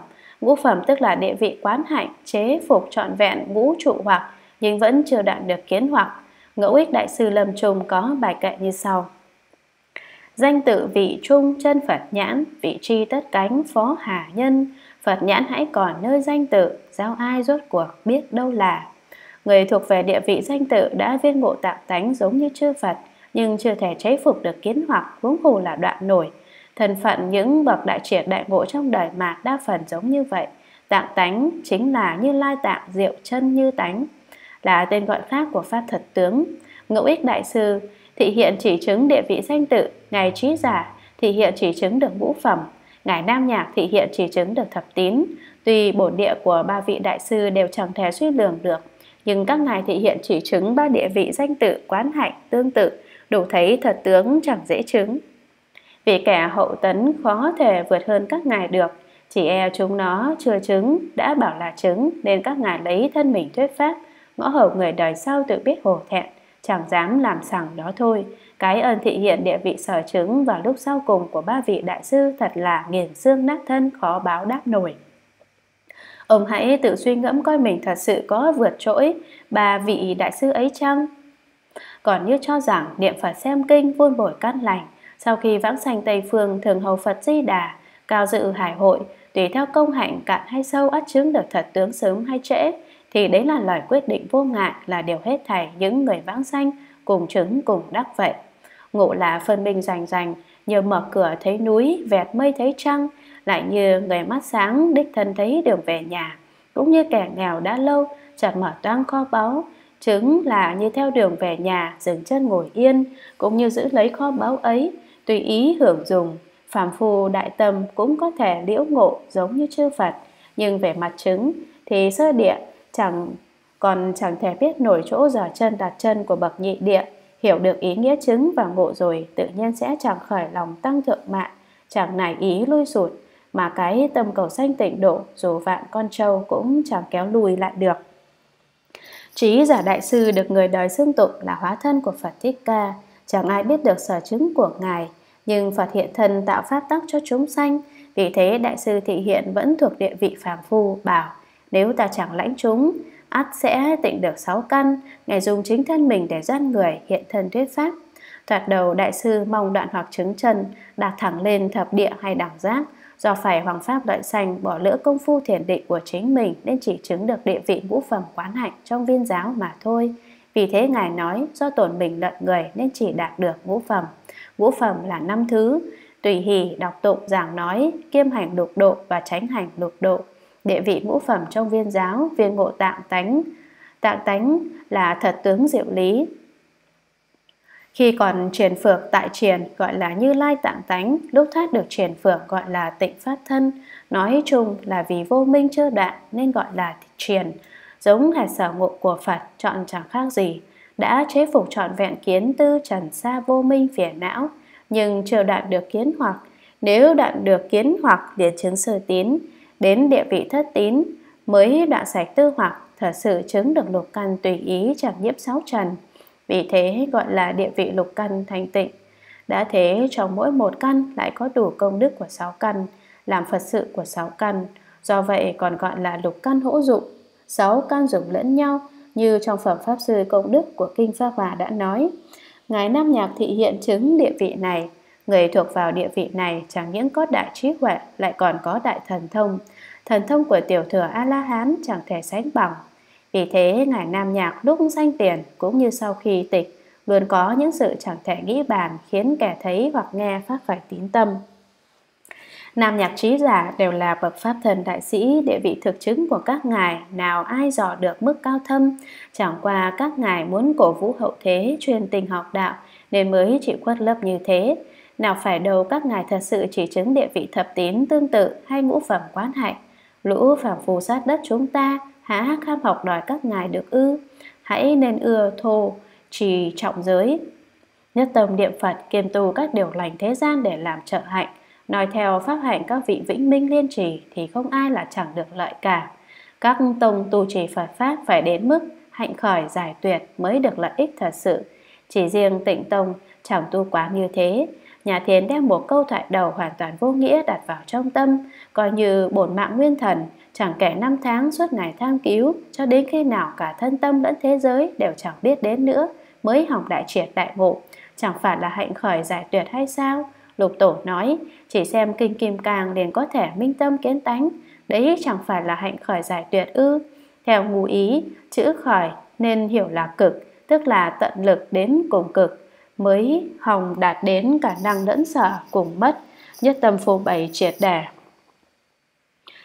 Ngũ phẩm tức là địa vị quán hạnh, chế phục trọn vẹn ngũ trụ hoặc nhưng vẫn chưa đạt được kiến hoặc. Ngẫu ích đại sư Lâm Trung có bài kệ như sau. Danh tự vị trung chân Phật nhãn, vị tri tất cánh phó hà nhân. Phật nhãn hãy còn nơi danh tự, giao ai rốt cuộc biết đâu là. Người thuộc về địa vị danh tự đã viên ngộ tạng tánh giống như chư Phật, nhưng chưa thể chế phục được kiến hoặc, huống hồ là đoạn nổi, Thân phận những bậc đại triệt đại ngộ trong đời mạt đa phần giống như vậy. Tạng tánh chính là như lai tạng diệu chân như tánh, là tên gọi khác của pháp thật tướng. Ngẫu ích đại sư thị hiện chỉ chứng địa vị danh tự, ngài trí giả thị hiện chỉ chứng được ngũ phẩm, ngài nam nhạc thị hiện chỉ chứng được thập tín. Tuy bổn địa của ba vị đại sư đều chẳng thể suy lường được, nhưng các ngài thị hiện chỉ chứng ba địa vị danh tự quán hạnh tương tự, đủ thấy thật tướng chẳng dễ chứng. Vì kẻ hậu tấn khó thể vượt hơn các ngài được, chỉ e chúng nó chưa chứng, đã bảo là chứng nên các ngài lấy thân mình thuyết pháp, ngõ hầu người đời sau tự biết hổ thẹn, chẳng dám làm sằng đó thôi. Cái ơn thị hiện địa vị sở chứng vào lúc sau cùng của ba vị đại sư thật là nghiền xương nát thân khó báo đáp nổi. Ông hãy tự suy ngẫm coi mình thật sự có vượt trỗi ba vị đại sư ấy chăng? Còn như cho rằng niệm Phật xem kinh vun bồi căn lành, sau khi vãng sanh Tây Phương thường hầu Phật Di Đà, cao dự hải hội, tùy theo công hạnh cạn hay sâu ắt chứng được thật tướng sớm hay trễ, thì đấy là lời quyết định vô ngại là điều hết thảy những người vãng sanh cùng chứng cùng đắc vậy. Ngộ là phân minh rành rành, như mở cửa thấy núi, vẹt mây thấy trăng, lại như người mắt sáng đích thân thấy đường về nhà, cũng như kẻ nghèo đã lâu chợt mở toang kho báu, chứng là như theo đường về nhà dừng chân ngồi yên, cũng như giữ lấy kho báu ấy, tùy ý hưởng dùng. Phàm phu đại tâm cũng có thể liễu ngộ giống như chư Phật, nhưng về mặt chứng thì sơ địa chẳng còn chẳng thể biết nổi chỗ giở chân đặt chân của bậc nhị địa, hiểu được ý nghĩa chứng và ngộ rồi tự nhiên sẽ chẳng khởi lòng tăng thượng mạng, chẳng nảy ý lui sụt, mà cái tâm cầu sanh tịnh độ dù vạn con trâu cũng chẳng kéo lùi lại được. Trí giả đại sư được người đời xưng tụng là hóa thân của Phật Thích Ca, chẳng ai biết được sở chứng của Ngài, nhưng Phật hiện thân tạo pháp tắc cho chúng sanh, vì thế đại sư thị hiện vẫn thuộc địa vị phàm phu, bảo nếu ta chẳng lãnh chúng, ắt sẽ tịnh được sáu căn, Ngài dùng chính thân mình để gian người hiện thân thuyết pháp. Thoạt đầu đại sư mong đoạn hoặc chứng chân, đạt thẳng lên thập địa hay đẳng giác, do phải hoàng pháp Lợi Sành bỏ lỡ công phu thiền định của chính mình nên chỉ chứng được địa vị ngũ phẩm quán hạnh trong viên giáo mà thôi. Vì thế Ngài nói do tổn mình lận người nên chỉ đạt được ngũ phẩm. Ngũ phẩm là năm thứ, tùy hỷ, đọc tụng, giảng nói, kiêm hành lục độ và tránh hành lục độ. Địa vị ngũ phẩm trong viên giáo, viên ngộ tạng tánh. Tạng tánh là thật tướng diệu lý, khi còn truyền phược tại truyền gọi là như lai tạng tánh, lúc thoát được truyền phược gọi là tịnh phát thân. Nói chung là vì vô minh chưa đoạn nên gọi là truyền. Giống là sở ngộ của Phật chọn chẳng khác gì. Đã chế phục trọn vẹn kiến tư trần xa vô minh phiền não, nhưng chưa đạt được kiến hoặc. Nếu đạt được kiến hoặc liền chứng sơ tín, đến địa vị thất tín mới đoạn sạch tư hoặc, thật sự chứng được lục căn tùy ý chẳng nhiễm sáu trần. Vì thế gọi là địa vị lục căn thành tịnh. Đã thế trong mỗi một căn lại có đủ công đức của sáu căn, làm Phật sự của sáu căn. Do vậy còn gọi là lục căn hỗ dụng. Sáu căn dụng lẫn nhau, như trong phẩm Pháp Sư Công Đức của Kinh Pháp Hòa đã nói. Ngài Nam Nhạc thị hiện chứng địa vị này. Người thuộc vào địa vị này chẳng những có đại trí huệ, lại còn có đại thần thông. Thần thông của tiểu thừa A-la-hán chẳng thể sánh bằng vì thế, Ngài Nam Nhạc lúc sanh tiền cũng như sau khi tịch, luôn có những sự chẳng thể nghĩ bàn khiến kẻ thấy hoặc nghe phát phải tín tâm. Nam nhạc trí giả đều là bậc pháp thần đại sĩ, địa vị thực chứng của các ngài. Nào ai dò được mức cao thâm? Chẳng qua các ngài muốn cổ vũ hậu thế truyền tình học đạo, nên mới chịu khuất lớp như thế. Nào phải đâu các ngài thật sự chỉ chứng địa vị thập tín, tương tự hay ngũ phẩm quán hạnh? Lũ phàm phù sát đất chúng ta, há kham học đòi các ngài được ư? Hãy nên ưa thô, trì trọng giới. Nhất tâm niệm phật kiêm tu các điều lành thế gian để làm trợ hạnh nói theo pháp hạnh các vị vĩnh minh liên trì thì không ai là chẳng được lợi cả các tông tu trì phật pháp phải đến mức hạnh khởi giải tuyệt mới được lợi ích thật sự chỉ riêng tịnh tông chẳng tu quá như thế Nhà thiền đem một câu thoại đầu hoàn toàn vô nghĩa đặt vào trong tâm, coi như bổn mạng nguyên thần, chẳng kể năm tháng suốt ngày tham cứu, cho đến khi nào cả thân tâm lẫn thế giới đều chẳng biết đến nữa, mới hỏng đại triệt đại ngộ. Chẳng phải là hạnh khởi giải tuyệt hay sao? Lục Tổ nói, chỉ xem kinh kim càng liền có thể minh tâm kiến tánh, đấy chẳng phải là hạnh khởi giải tuyệt ư. Theo ngụ ý, chữ khởi nên hiểu là cực, tức là tận lực đến cùng cực, mới hồng đạt đến cả năng lẫn sở cùng mất, nhất tâm phù bày triệt đẻ.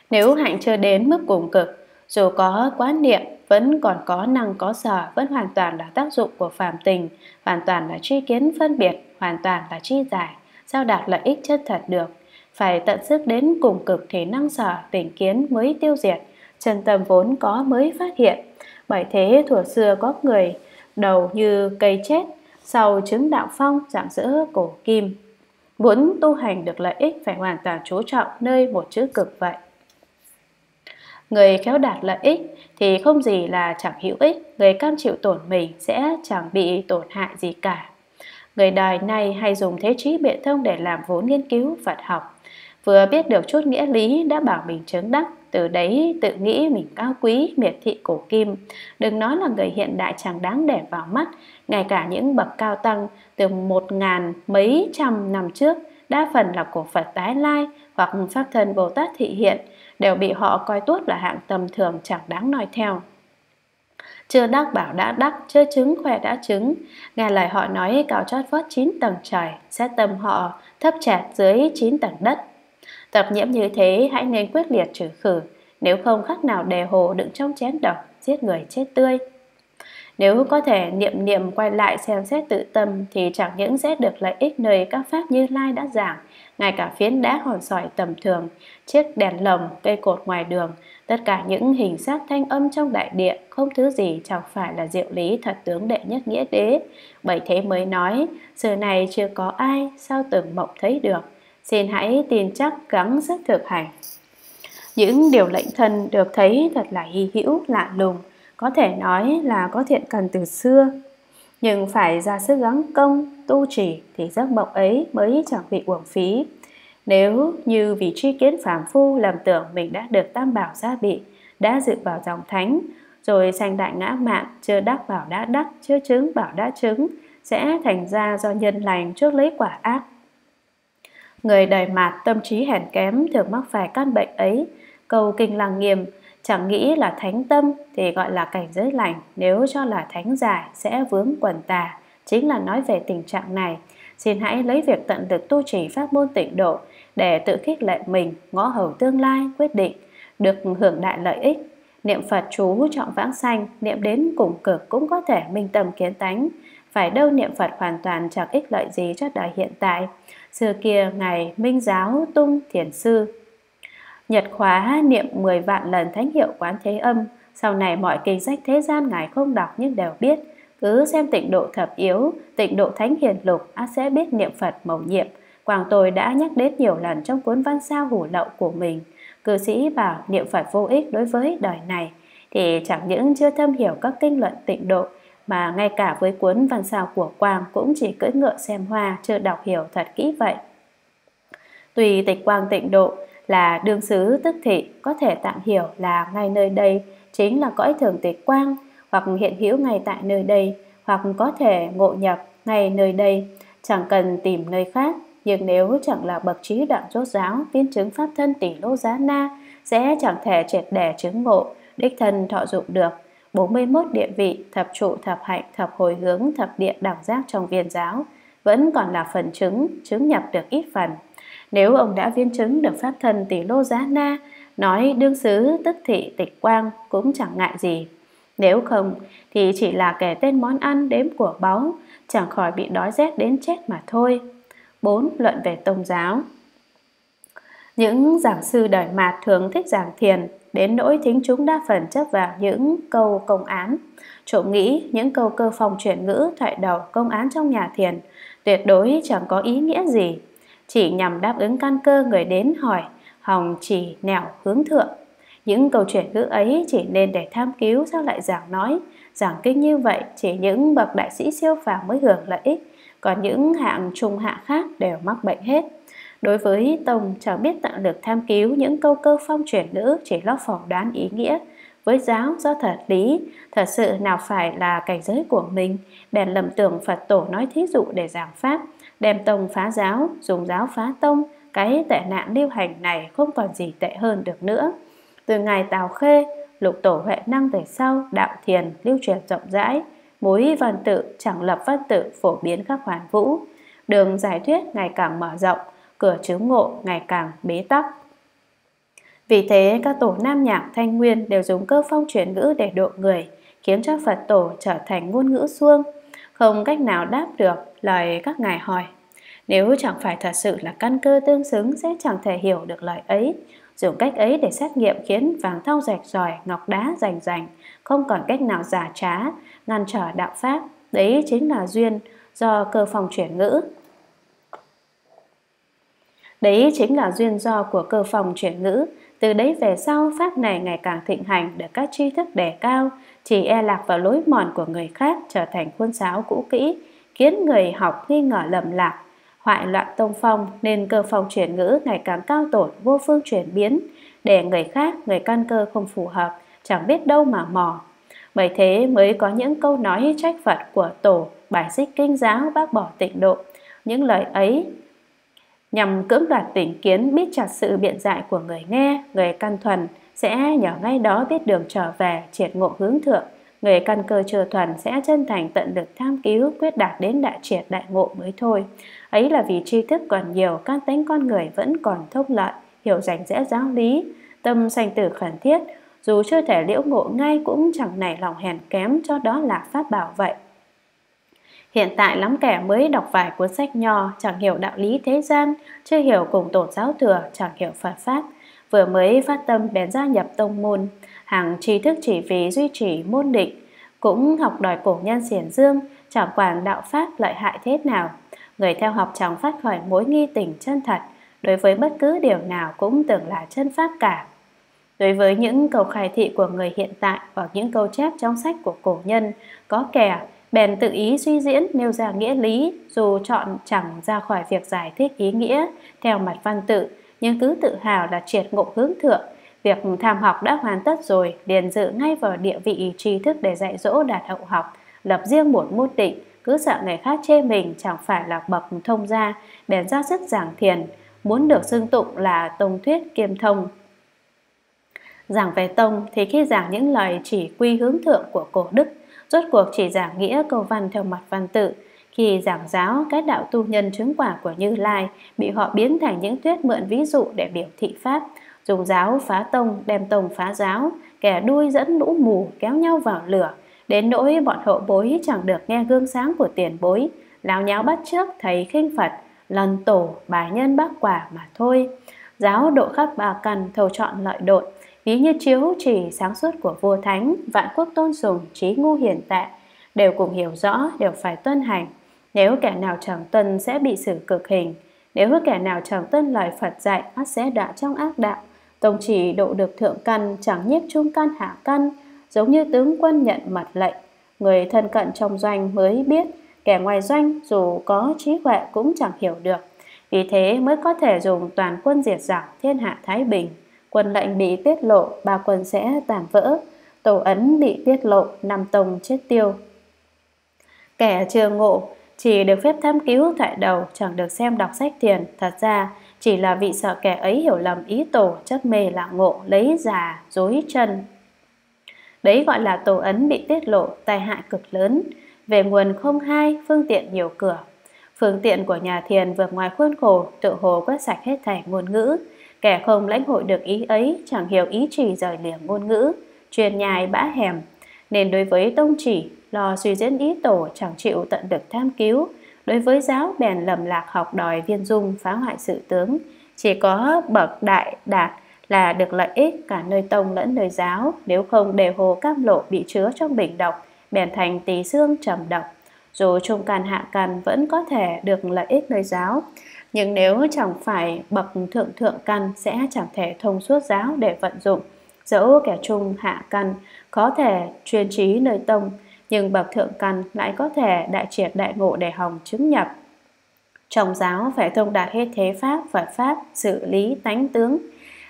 Nếu hạnh chưa đến mức cùng cực, dù có quán niệm vẫn còn có năng có sở vẫn hoàn toàn là tác dụng của phàm tình, hoàn toàn là tri kiến phân biệt, hoàn toàn là chi giải, sao đạt lợi ích chân thật được. Phải tận sức đến cùng cực thì năng sở tỉnh kiến mới tiêu diệt, chân tâm vốn có mới phát hiện. Bởi thế thuở xưa có người đầu như cây chết sau chứng đạo phong dạng dỡ cổ kim. Muốn tu hành được lợi ích phải hoàn toàn chú trọng nơi một chữ cực vậy. Người khéo đạt lợi ích thì không gì là chẳng hữu ích, người cam chịu tổn mình sẽ chẳng bị tổn hại gì cả. Người đời này hay dùng thế trí biện thông để làm vốn nghiên cứu Phật học. Vừa biết được chút nghĩa lý đã bảo mình chứng đắc, từ đấy tự nghĩ mình cao quý, miệt thị cổ kim. Đừng nói là người hiện đại chẳng đáng để vào mắt, ngay cả những bậc cao tăng từ một ngàn mấy trăm năm trước, đa phần là cổ Phật tái lai hoặc Pháp thân Bồ Tát thị hiện, đều bị họ coi tốt là hạng tầm thường chẳng đáng nói theo. Chưa đắc bảo đã đắc, chưa chứng khỏe đã chứng. Nghe lời họ nói cao chót vót chín tầng trời, xét tâm họ thấp chẹt dưới chín tầng đất. Tập nhiễm như thế hãy nên quyết liệt trừ khử, nếu không khác nào đề hồ đựng trong chén độc, giết người chết tươi. Nếu có thể niệm niệm quay lại xem xét tự tâm thì chẳng những sẽ được lợi ích nơi các pháp như Lai đã giảng, ngay cả phiến đá hòn sỏi tầm thường, chiếc đèn lồng, cây cột ngoài đường, tất cả những hình sắc thanh âm trong đại địa, không thứ gì chẳng phải là diệu lý thật tướng đệ nhất nghĩa đế. Bởi thế mới nói, sự này chưa có ai, sao tưởng mộng thấy được. Xin hãy tin chắc gắng sức thực hành. Những điều lệnh thần được thấy thật là hy hữu, lạ lùng, có thể nói là có thiện cần từ xưa. Nhưng phải ra sức gắng công, tu trì thì giấc mộng ấy mới chẳng bị uổng phí. Nếu như vì tri kiến phàm phu lầm tưởng mình đã được tam bảo gia bị, đã dự vào dòng thánh, rồi sanh đại ngã mạng, chưa đắc bảo đã đắc, chưa chứng bảo đã chứng, sẽ thành ra do nhân lành trước lấy quả ác. Người đời mạt tâm trí hèn kém thường mắc phải căn bệnh ấy, cầu kinh lăng nghiêm, chẳng nghĩ là thánh tâm thì gọi là cảnh giới lành, nếu cho là thánh giải sẽ vướng quần tà, chính là nói về tình trạng này. Xin hãy lấy việc tận lực tu trì pháp môn tịnh độ để tự khích lệ mình, ngõ hầu tương lai, quyết định, được hưởng đại lợi ích. Niệm Phật chú trọng vãng sanh, niệm đến cùng cực cũng có thể minh tâm kiến tánh. Phải đâu niệm Phật hoàn toàn chẳng ích lợi gì cho đời hiện tại. Xưa kia Ngài Minh Giáo Tung Thiền Sư Nhật khóa niệm 10 vạn lần thánh hiệu quán thế âm Sau này mọi kinh sách thế gian Ngài không đọc nhưng đều biết Cứ xem tịnh độ thập yếu, tịnh độ thánh hiền lục ác sẽ biết niệm Phật mầu nhiệm Quảng Tôi đã nhắc đến nhiều lần trong cuốn văn sao hủ lậu của mình. Cư sĩ bảo niệm Phật vô ích đối với đời này, Thì chẳng những chưa thâm hiểu các kinh luận tịnh độ, Mà ngay cả với cuốn văn sao của Quang cũng chỉ cưỡi ngựa xem hoa, chưa đọc hiểu thật kỹ vậy. Tùy tịch quang tịnh độ là đương xứ tức thị, có thể tạm hiểu là ngay nơi đây chính là cõi thường tịch quang, hoặc hiện hữu ngay tại nơi đây, hoặc có thể ngộ nhập ngay nơi đây, chẳng cần tìm nơi khác nhưng nếu chẳng là bậc trí đạo chốt giáo tiến chứng pháp thân tỷ lô giá na sẽ chẳng thể triệt đẻ chứng ngộ đích thân thọ dụng được 41 địa vị thập trụ thập hạnh thập hồi hướng thập địa đẳng giác trong viên giáo vẫn còn là phần chứng chứng nhập được ít phần nếu ông đã viên chứng được pháp thân tỷ lô giá na, nói đương xứ tức thị tịch quang cũng chẳng ngại gì. Nếu không thì chỉ là kể tên món ăn đếm của báu, chẳng khỏi bị đói rét đến chết mà thôi. 4. Luận về tôn giáo Những giảng sư đời mạt thường thích giảng thiền, đến nỗi thính chúng đa phần chấp vào những câu công án. Trộm nghĩ những câu cơ phòng chuyển ngữ thoại đầu công án trong nhà thiền tuyệt đối chẳng có ý nghĩa gì chỉ nhằm đáp ứng căn cơ người đến hỏi, hòng chỉ nẻo hướng thượng. Những câu chuyển ngữ ấy chỉ nên để tham cứu sao lại giảng nói, giảng kinh như vậy chỉ những bậc đại sĩ siêu phàm mới hưởng lợi ích, còn những hạng trung hạ khác đều mắc bệnh hết. Đối với Tông chẳng biết tận lực tham cứu những câu cơ phong chuyển ngữ chỉ lo phỏng đoán ý nghĩa, với giáo do thật lý, thật sự nào phải là cảnh giới của mình, bèn lầm tưởng Phật tổ nói thí dụ để giảng pháp, đem tông phá giáo, dùng giáo phá tông, cái tệ nạn lưu hành này không còn gì tệ hơn được nữa. Từ ngày Tào Khê, lục tổ huệ năng về sau, đạo thiền lưu truyền rộng rãi, mối văn tự chẳng lập văn tự phổ biến các hoàn vũ, đường giải thuyết ngày càng mở rộng, cửa chứng ngộ ngày càng bế tắc. Vì thế, các tổ Nam Nhạc Thanh Nguyên đều dùng cơ phong chuyển ngữ để độ người, khiến cho Phật tổ trở thành ngôn ngữ xuông, không cách nào đáp được lời các ngài hỏi. Nếu chẳng phải thật sự là căn cơ tương xứng sẽ chẳng thể hiểu được lời ấy. Dùng cách ấy để xét nghiệm khiến vàng thau rạch ròi, ngọc đá rành rành, không còn cách nào giả trá, ngăn trở đạo pháp. Đấy chính là duyên do cơ phòng chuyển ngữ. Đấy chính là duyên do của cơ phòng chuyển ngữ. Từ đấy về sau, pháp này ngày càng thịnh hành được các tri thức đề cao, chỉ e lạc vào lối mòn của người khác trở thành khuôn sáo cũ kỹ, khiến người học nghi ngờ lầm lạc, hoại loạn tông phong nên cơ phòng chuyển ngữ ngày càng cao tổn vô phương chuyển biến, để người khác, người căn cơ không phù hợp, chẳng biết đâu mà mò. Bởi thế mới có những câu nói trách Phật của tổ, bài xích kinh giáo bác bỏ tịnh độ. Những lời ấy nhằm cưỡng đoạt tỉnh kiến biết chặt sự biện giải của người nghe, người căn thuần, sẽ nhờ ngay đó biết đường trở về triệt ngộ hướng thượng, Người căn cơ chưa thuần sẽ chân thành tận lực tham cứu quyết đạt đến đại triệt đại ngộ mới thôi. Ấy là vì tri thức còn nhiều, các tính con người vẫn còn thông lợi, hiểu rành rẽ giáo lý, tâm sanh tử khẩn thiết, dù chưa thể liễu ngộ ngay cũng chẳng nảy lòng hèn kém cho đó là pháp bảo vậy. Hiện tại lắm kẻ mới đọc vài cuốn sách nho, chẳng hiểu đạo lý thế gian, chưa hiểu cùng tổ giáo thừa, chẳng hiểu Phật Pháp. Vừa mới phát tâm bèn gia nhập tông môn, hàng tri thức chỉ vì duy trì môn định, cũng học đòi cổ nhân xiển dương, chẳng quản đạo Pháp lợi hại thế nào. Người theo học chẳng phát khỏi mối nghi tình chân thật, đối với bất cứ điều nào cũng tưởng là chân Pháp cả. Đối với những câu khai thị của người hiện tại hoặc những câu chép trong sách của cổ nhân, có kẻ bèn tự ý suy diễn nêu ra nghĩa lý dù chọn chẳng ra khỏi việc giải thích ý nghĩa theo mặt văn tự nhưng cứ tự hào là triệt ngộ hướng thượng. Việc tham học đã hoàn tất rồi liền dự ngay vào địa vị tri thức để dạy dỗ đạt hậu học lập riêng một môn định cứ sợ người khác chê mình chẳng phải là bậc thông gia bèn ra sức giảng thiền. Muốn được xưng tụng là tông thuyết kiêm thông giảng về tông thì khi giảng những lời chỉ quy hướng thượng của cổ đức rốt cuộc chỉ giảng nghĩa câu văn theo mặt văn tự. Khi giảng giáo cái đạo tu nhân chứng quả của Như Lai bị họ biến thành những thuyết mượn ví dụ để biểu thị pháp, dùng giáo phá tông, đem tông phá giáo, kẻ đuôi dẫn lũ mù kéo nhau vào lửa, đến nỗi bọn hậu bối chẳng được nghe gương sáng của tiền bối, lao nháo bắt trước thầy khinh Phật, lần tổ, bài nhân bác quả mà thôi. Giáo độ khắp ba cần thầu chọn lợi đội ví như chiếu chỉ sáng suốt của vua thánh, vạn quốc tôn sùng, trí ngu hiển tại, đều cùng hiểu rõ, đều phải tuân hành. Nếu kẻ nào chẳng tuân sẽ bị xử cực hình, nếu kẻ nào chẳng tuân lời Phật dạy, ắt sẽ đọa trong ác đạo. Tông chỉ độ được thượng căn, chẳng nhiếp trung căn hạ căn, giống như tướng quân nhận mật lệnh. Người thân cận trong doanh mới biết, kẻ ngoài doanh dù có trí huệ cũng chẳng hiểu được. Vì thế mới có thể dùng toàn quân diệt giặc thiên hạ Thái Bình quân lệnh bị tiết lộ, ba quân sẽ tản vỡ, tổ ấn bị tiết lộ, năm tông chết tiêu. Kẻ chưa ngộ, chỉ được phép tham cứu thoại đầu, chẳng được xem đọc sách thiền. Thật ra, chỉ là vị sợ kẻ ấy hiểu lầm ý tổ, chất mê là ngộ, lấy già, dối chân. Đấy gọi là tổ ấn bị tiết lộ, tai hại cực lớn. Về nguồn không hai, phương tiện nhiều cửa. Phương tiện của nhà thiền vượt ngoài khuôn khổ, tự hồ quét sạch hết thảy ngôn ngữ, Kẻ không lãnh hội được ý ấy chẳng hiểu ý chỉ rời liềm ngôn ngữ, truyền nhài bã hèm. Nên đối với tông chỉ, lo suy diễn ý tổ chẳng chịu tận được tham cứu. Đối với giáo bèn lầm lạc học đòi viên dung phá hoại sự tướng. Chỉ có bậc đại đạt là được lợi ích cả nơi tông lẫn nơi giáo, nếu không đề hồ cam lộ bị chứa trong bình độc, bèn thành tỳ xương trầm độc. Dù trung can hạ can vẫn có thể được lợi ích nơi giáo, nhưng nếu chẳng phải bậc thượng thượng căn sẽ chẳng thể thông suốt giáo để vận dụng. Dẫu kẻ trung hạ căn có thể chuyên trí nơi tông, nhưng bậc thượng căn lại có thể đại triệt đại ngộ để hòng chứng nhập. Trong giáo phải thông đạt hết thế pháp, Phật pháp, xử lý, tánh tướng,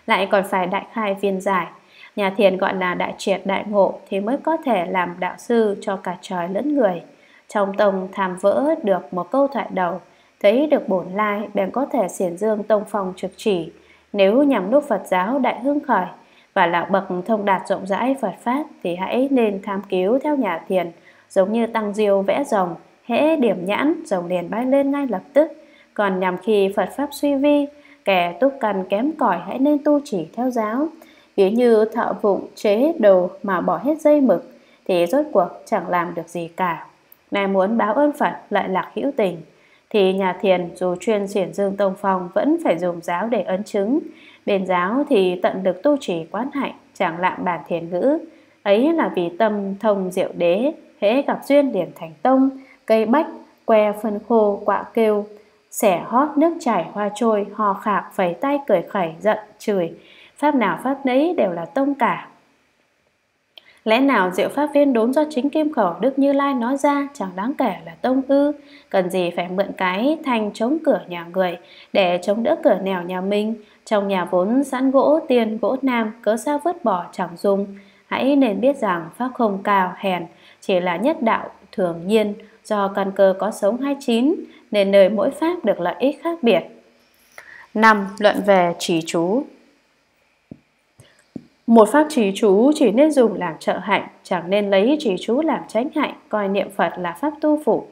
lại còn phải đại khai viên giải. Nhà thiền gọi là đại triệt đại ngộ thì mới có thể làm đạo sư cho cả trời lẫn người. Trong tông tham vỡ được một câu thoại đầu, thấy được bổn lai, bèn có thể xiển dương tông phong trực chỉ. Nếu nhằm lúc Phật giáo đại hưng khởi và là bậc thông đạt rộng rãi Phật pháp thì hãy nên tham cứu theo nhà thiền, giống như tăng diêu vẽ rồng, hễ điểm nhãn, rồng liền bay lên ngay lập tức. Còn nhằm khi Phật pháp suy vi, kẻ túc cần kém cỏi hãy nên tu chỉ theo giáo. Ví như thợ vụng, chế, đồ mà bỏ hết dây mực thì rốt cuộc chẳng làm được gì cả. Này muốn báo ơn Phật, lại lạc hữu tình thì nhà thiền dù chuyên xiển dương tông phong vẫn phải dùng giáo để ấn chứng. Bên giáo thì tận được tu trì quán hạnh, chẳng lạm bản thiền ngữ. Ấy là vì tâm thông diệu đế, hễ gặp duyên liền thành tông, cây bách, que phân khô, quạ kêu, xẻ hót nước chảy hoa trôi, hò khạc, phẩy tay cười khẩy, giận, chửi. Pháp nào pháp nấy đều là tông cả. Lẽ nào diệu pháp viên đốn do chính kim khẩu Đức Như Lai nói ra chẳng đáng kể là tông ư? Cần gì phải mượn cái thành chống cửa nhà người Để chống đỡ cửa nẻo nhà mình? Trong nhà vốn sẵn gỗ, tiền, gỗ nam, Cớ sao vứt bỏ chẳng dùng? Hãy nên biết rằng pháp không cao hèn, Chỉ là nhất đạo thường nhiên. Do căn cơ có sống 29 Nên nơi mỗi pháp được lợi ích khác biệt. 5. Luận về chỉ chú. Một pháp trì chú chỉ nên dùng làm trợ hạnh, chẳng nên lấy trì chú làm tránh hạnh, coi niệm Phật là pháp tu phụ.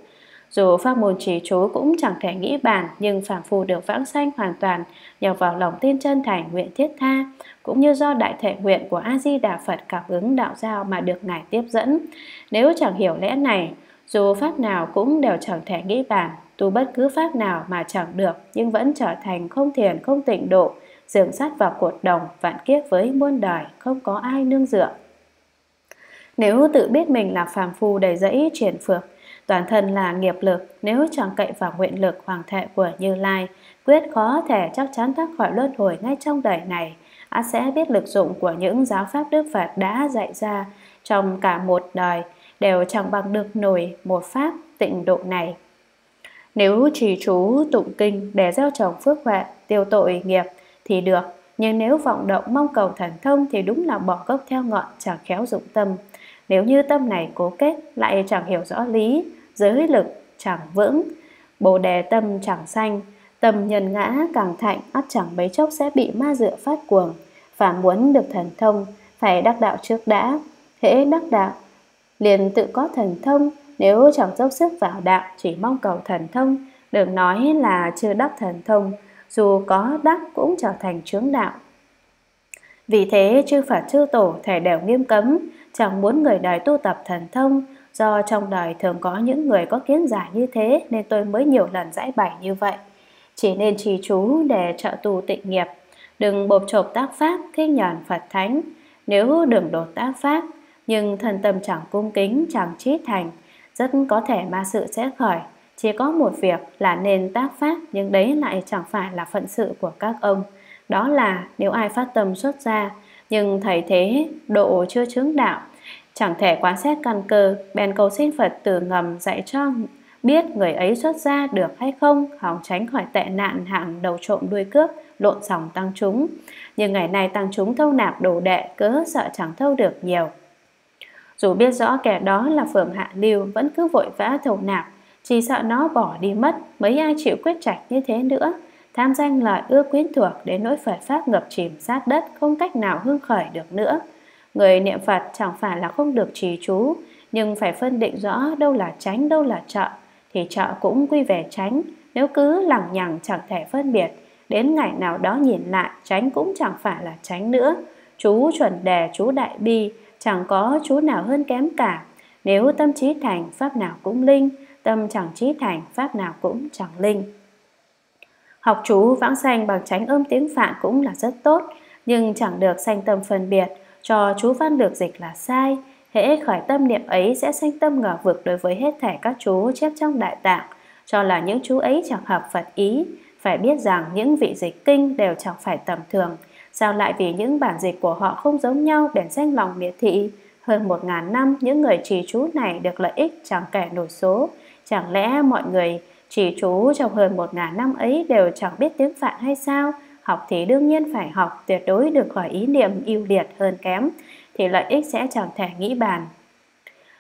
Dù pháp môn trì chú cũng chẳng thể nghĩ bàn, nhưng phàm phu được vãng sanh hoàn toàn nhờ vào lòng tin chân thành nguyện thiết tha, cũng như do đại thể nguyện của A Di Đà Phật cảm ứng đạo giao mà được ngài tiếp dẫn. Nếu chẳng hiểu lẽ này, dù pháp nào cũng đều chẳng thể nghĩ bàn, tu bất cứ pháp nào mà chẳng được, nhưng vẫn trở thành không thiền không tịnh độ, dường sát vào cột đồng, vạn kiếp với muôn đời, không có ai nương dựa. Nếu tự biết mình là phàm phu đầy dẫy triển phược, toàn thân là nghiệp lực, nếu chẳng cậy vào nguyện lực hoàng thệ của Như Lai, quyết khó thể chắc chắn thoát khỏi luân hồi ngay trong đời này, ắt sẽ biết lực dụng của những giáo pháp Đức Phật đã dạy ra trong cả một đời, đều chẳng bằng được nổi một pháp tịnh độ này. Nếu trì chú tụng kinh để gieo trồng phước huệ, tiêu tội nghiệp, thì được, nhưng nếu vọng động mong cầu thần thông thì đúng là bỏ gốc theo ngọn chẳng khéo dụng tâm. Nếu như tâm này cố kết lại chẳng hiểu rõ lý, giới lực chẳng vững, bồ đề tâm chẳng xanh, tâm nhân ngã càng thạnh ắt chẳng mấy chốc sẽ bị ma dựa phát cuồng. Và muốn được thần thông, phải đắc đạo trước đã. Hễ đắc đạo, liền tự có thần thông, nếu chẳng dốc sức vào đạo, chỉ mong cầu thần thông, đừng nói là chưa đắc thần thông, dù có đắc cũng trở thành chướng đạo. Vì thế chư Phật chư Tổ thể đều nghiêm cấm, chẳng muốn người đời tu tập thần thông, do trong đời thường có những người có kiến giải như thế nên tôi mới nhiều lần giải bày như vậy. Chỉ nên trì chú để trợ tu tịnh nghiệp, đừng bộp chộp tác pháp khi nhờn Phật Thánh, nếu đừng đột tác pháp, nhưng thần tâm chẳng cung kính, chẳng trí thành, rất có thể ma sự sẽ khởi, chỉ có một việc là nên tác pháp nhưng đấy lại chẳng phải là phận sự của các ông. Đó là nếu ai phát tâm xuất ra nhưng thầy thế độ chưa chứng đạo, chẳng thể quán xét căn cơ, bèn cầu xin Phật từ ngầm dạy cho biết người ấy xuất ra được hay không, hòng tránh khỏi tệ nạn hạng đầu trộm đuôi cướp, lộn sòng tăng chúng. Nhưng ngày nay tăng chúng thâu nạp đồ đệ, cớ sợ chẳng thâu được nhiều. Dù biết rõ kẻ đó là phường hạ lưu, vẫn cứ vội vã thâu nạp, chỉ sợ nó bỏ đi mất, mấy ai chịu quyết trạch như thế nữa. Tham danh lợi ưa quyến thuộc đến nỗi Phật Pháp ngập chìm sát đất không cách nào hương khởi được nữa. Người niệm Phật chẳng phải là không được trì chú, nhưng phải phân định rõ đâu là tránh đâu là trợ, thì trợ cũng quy về tránh, nếu cứ lằng nhằng chẳng thể phân biệt, đến ngày nào đó nhìn lại tránh cũng chẳng phải là tránh nữa. Chú chuẩn đề, chú đại bi, chẳng có chú nào hơn kém cả. Nếu tâm trí thành, pháp nào cũng linh, tâm chẳng trí thành, pháp nào cũng chẳng linh. Học chú vãng sanh bằng tránh ôm tiếng phạn cũng là rất tốt, nhưng chẳng được sanh tâm phân biệt, cho chú văn được dịch là sai. Hễ khởi tâm niệm ấy sẽ sanh tâm ngờ vực đối với hết thảy các chú chép trong đại tạng, cho là những chú ấy chẳng hợp Phật ý. Phải biết rằng những vị dịch kinh đều chẳng phải tầm thường, sao lại vì những bản dịch của họ không giống nhau bèn danh lòng miệt thị. Hơn một ngàn năm, những người trì chú này được lợi ích chẳng kể nổi số, Chẳng lẽ mọi người chỉ chú trong hơn một ngàn năm ấy đều chẳng biết tiếng Phạn hay sao? Học thì đương nhiên phải học, tuyệt đối được khỏi ý niệm ưu liệt hơn kém, thì lợi ích sẽ chẳng thể nghĩ bàn.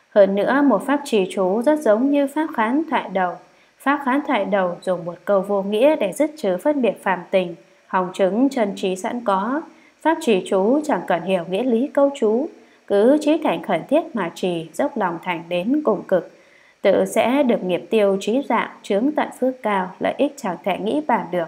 Hơn nữa, một pháp trì chú rất giống như pháp khán thoại đầu. Pháp khán thoại đầu dùng một câu vô nghĩa để dứt trừ phân biệt phàm tình, hòng chứng chân trí sẵn có. Pháp trì chú chẳng cần hiểu nghĩa lý câu chú, cứ trí thành khẩn thiết mà trì, dốc lòng thành đến cùng cực tự sẽ được nghiệp tiêu trí dạng chướng tận phước cao, lợi ích chẳng thể nghĩ bàn được.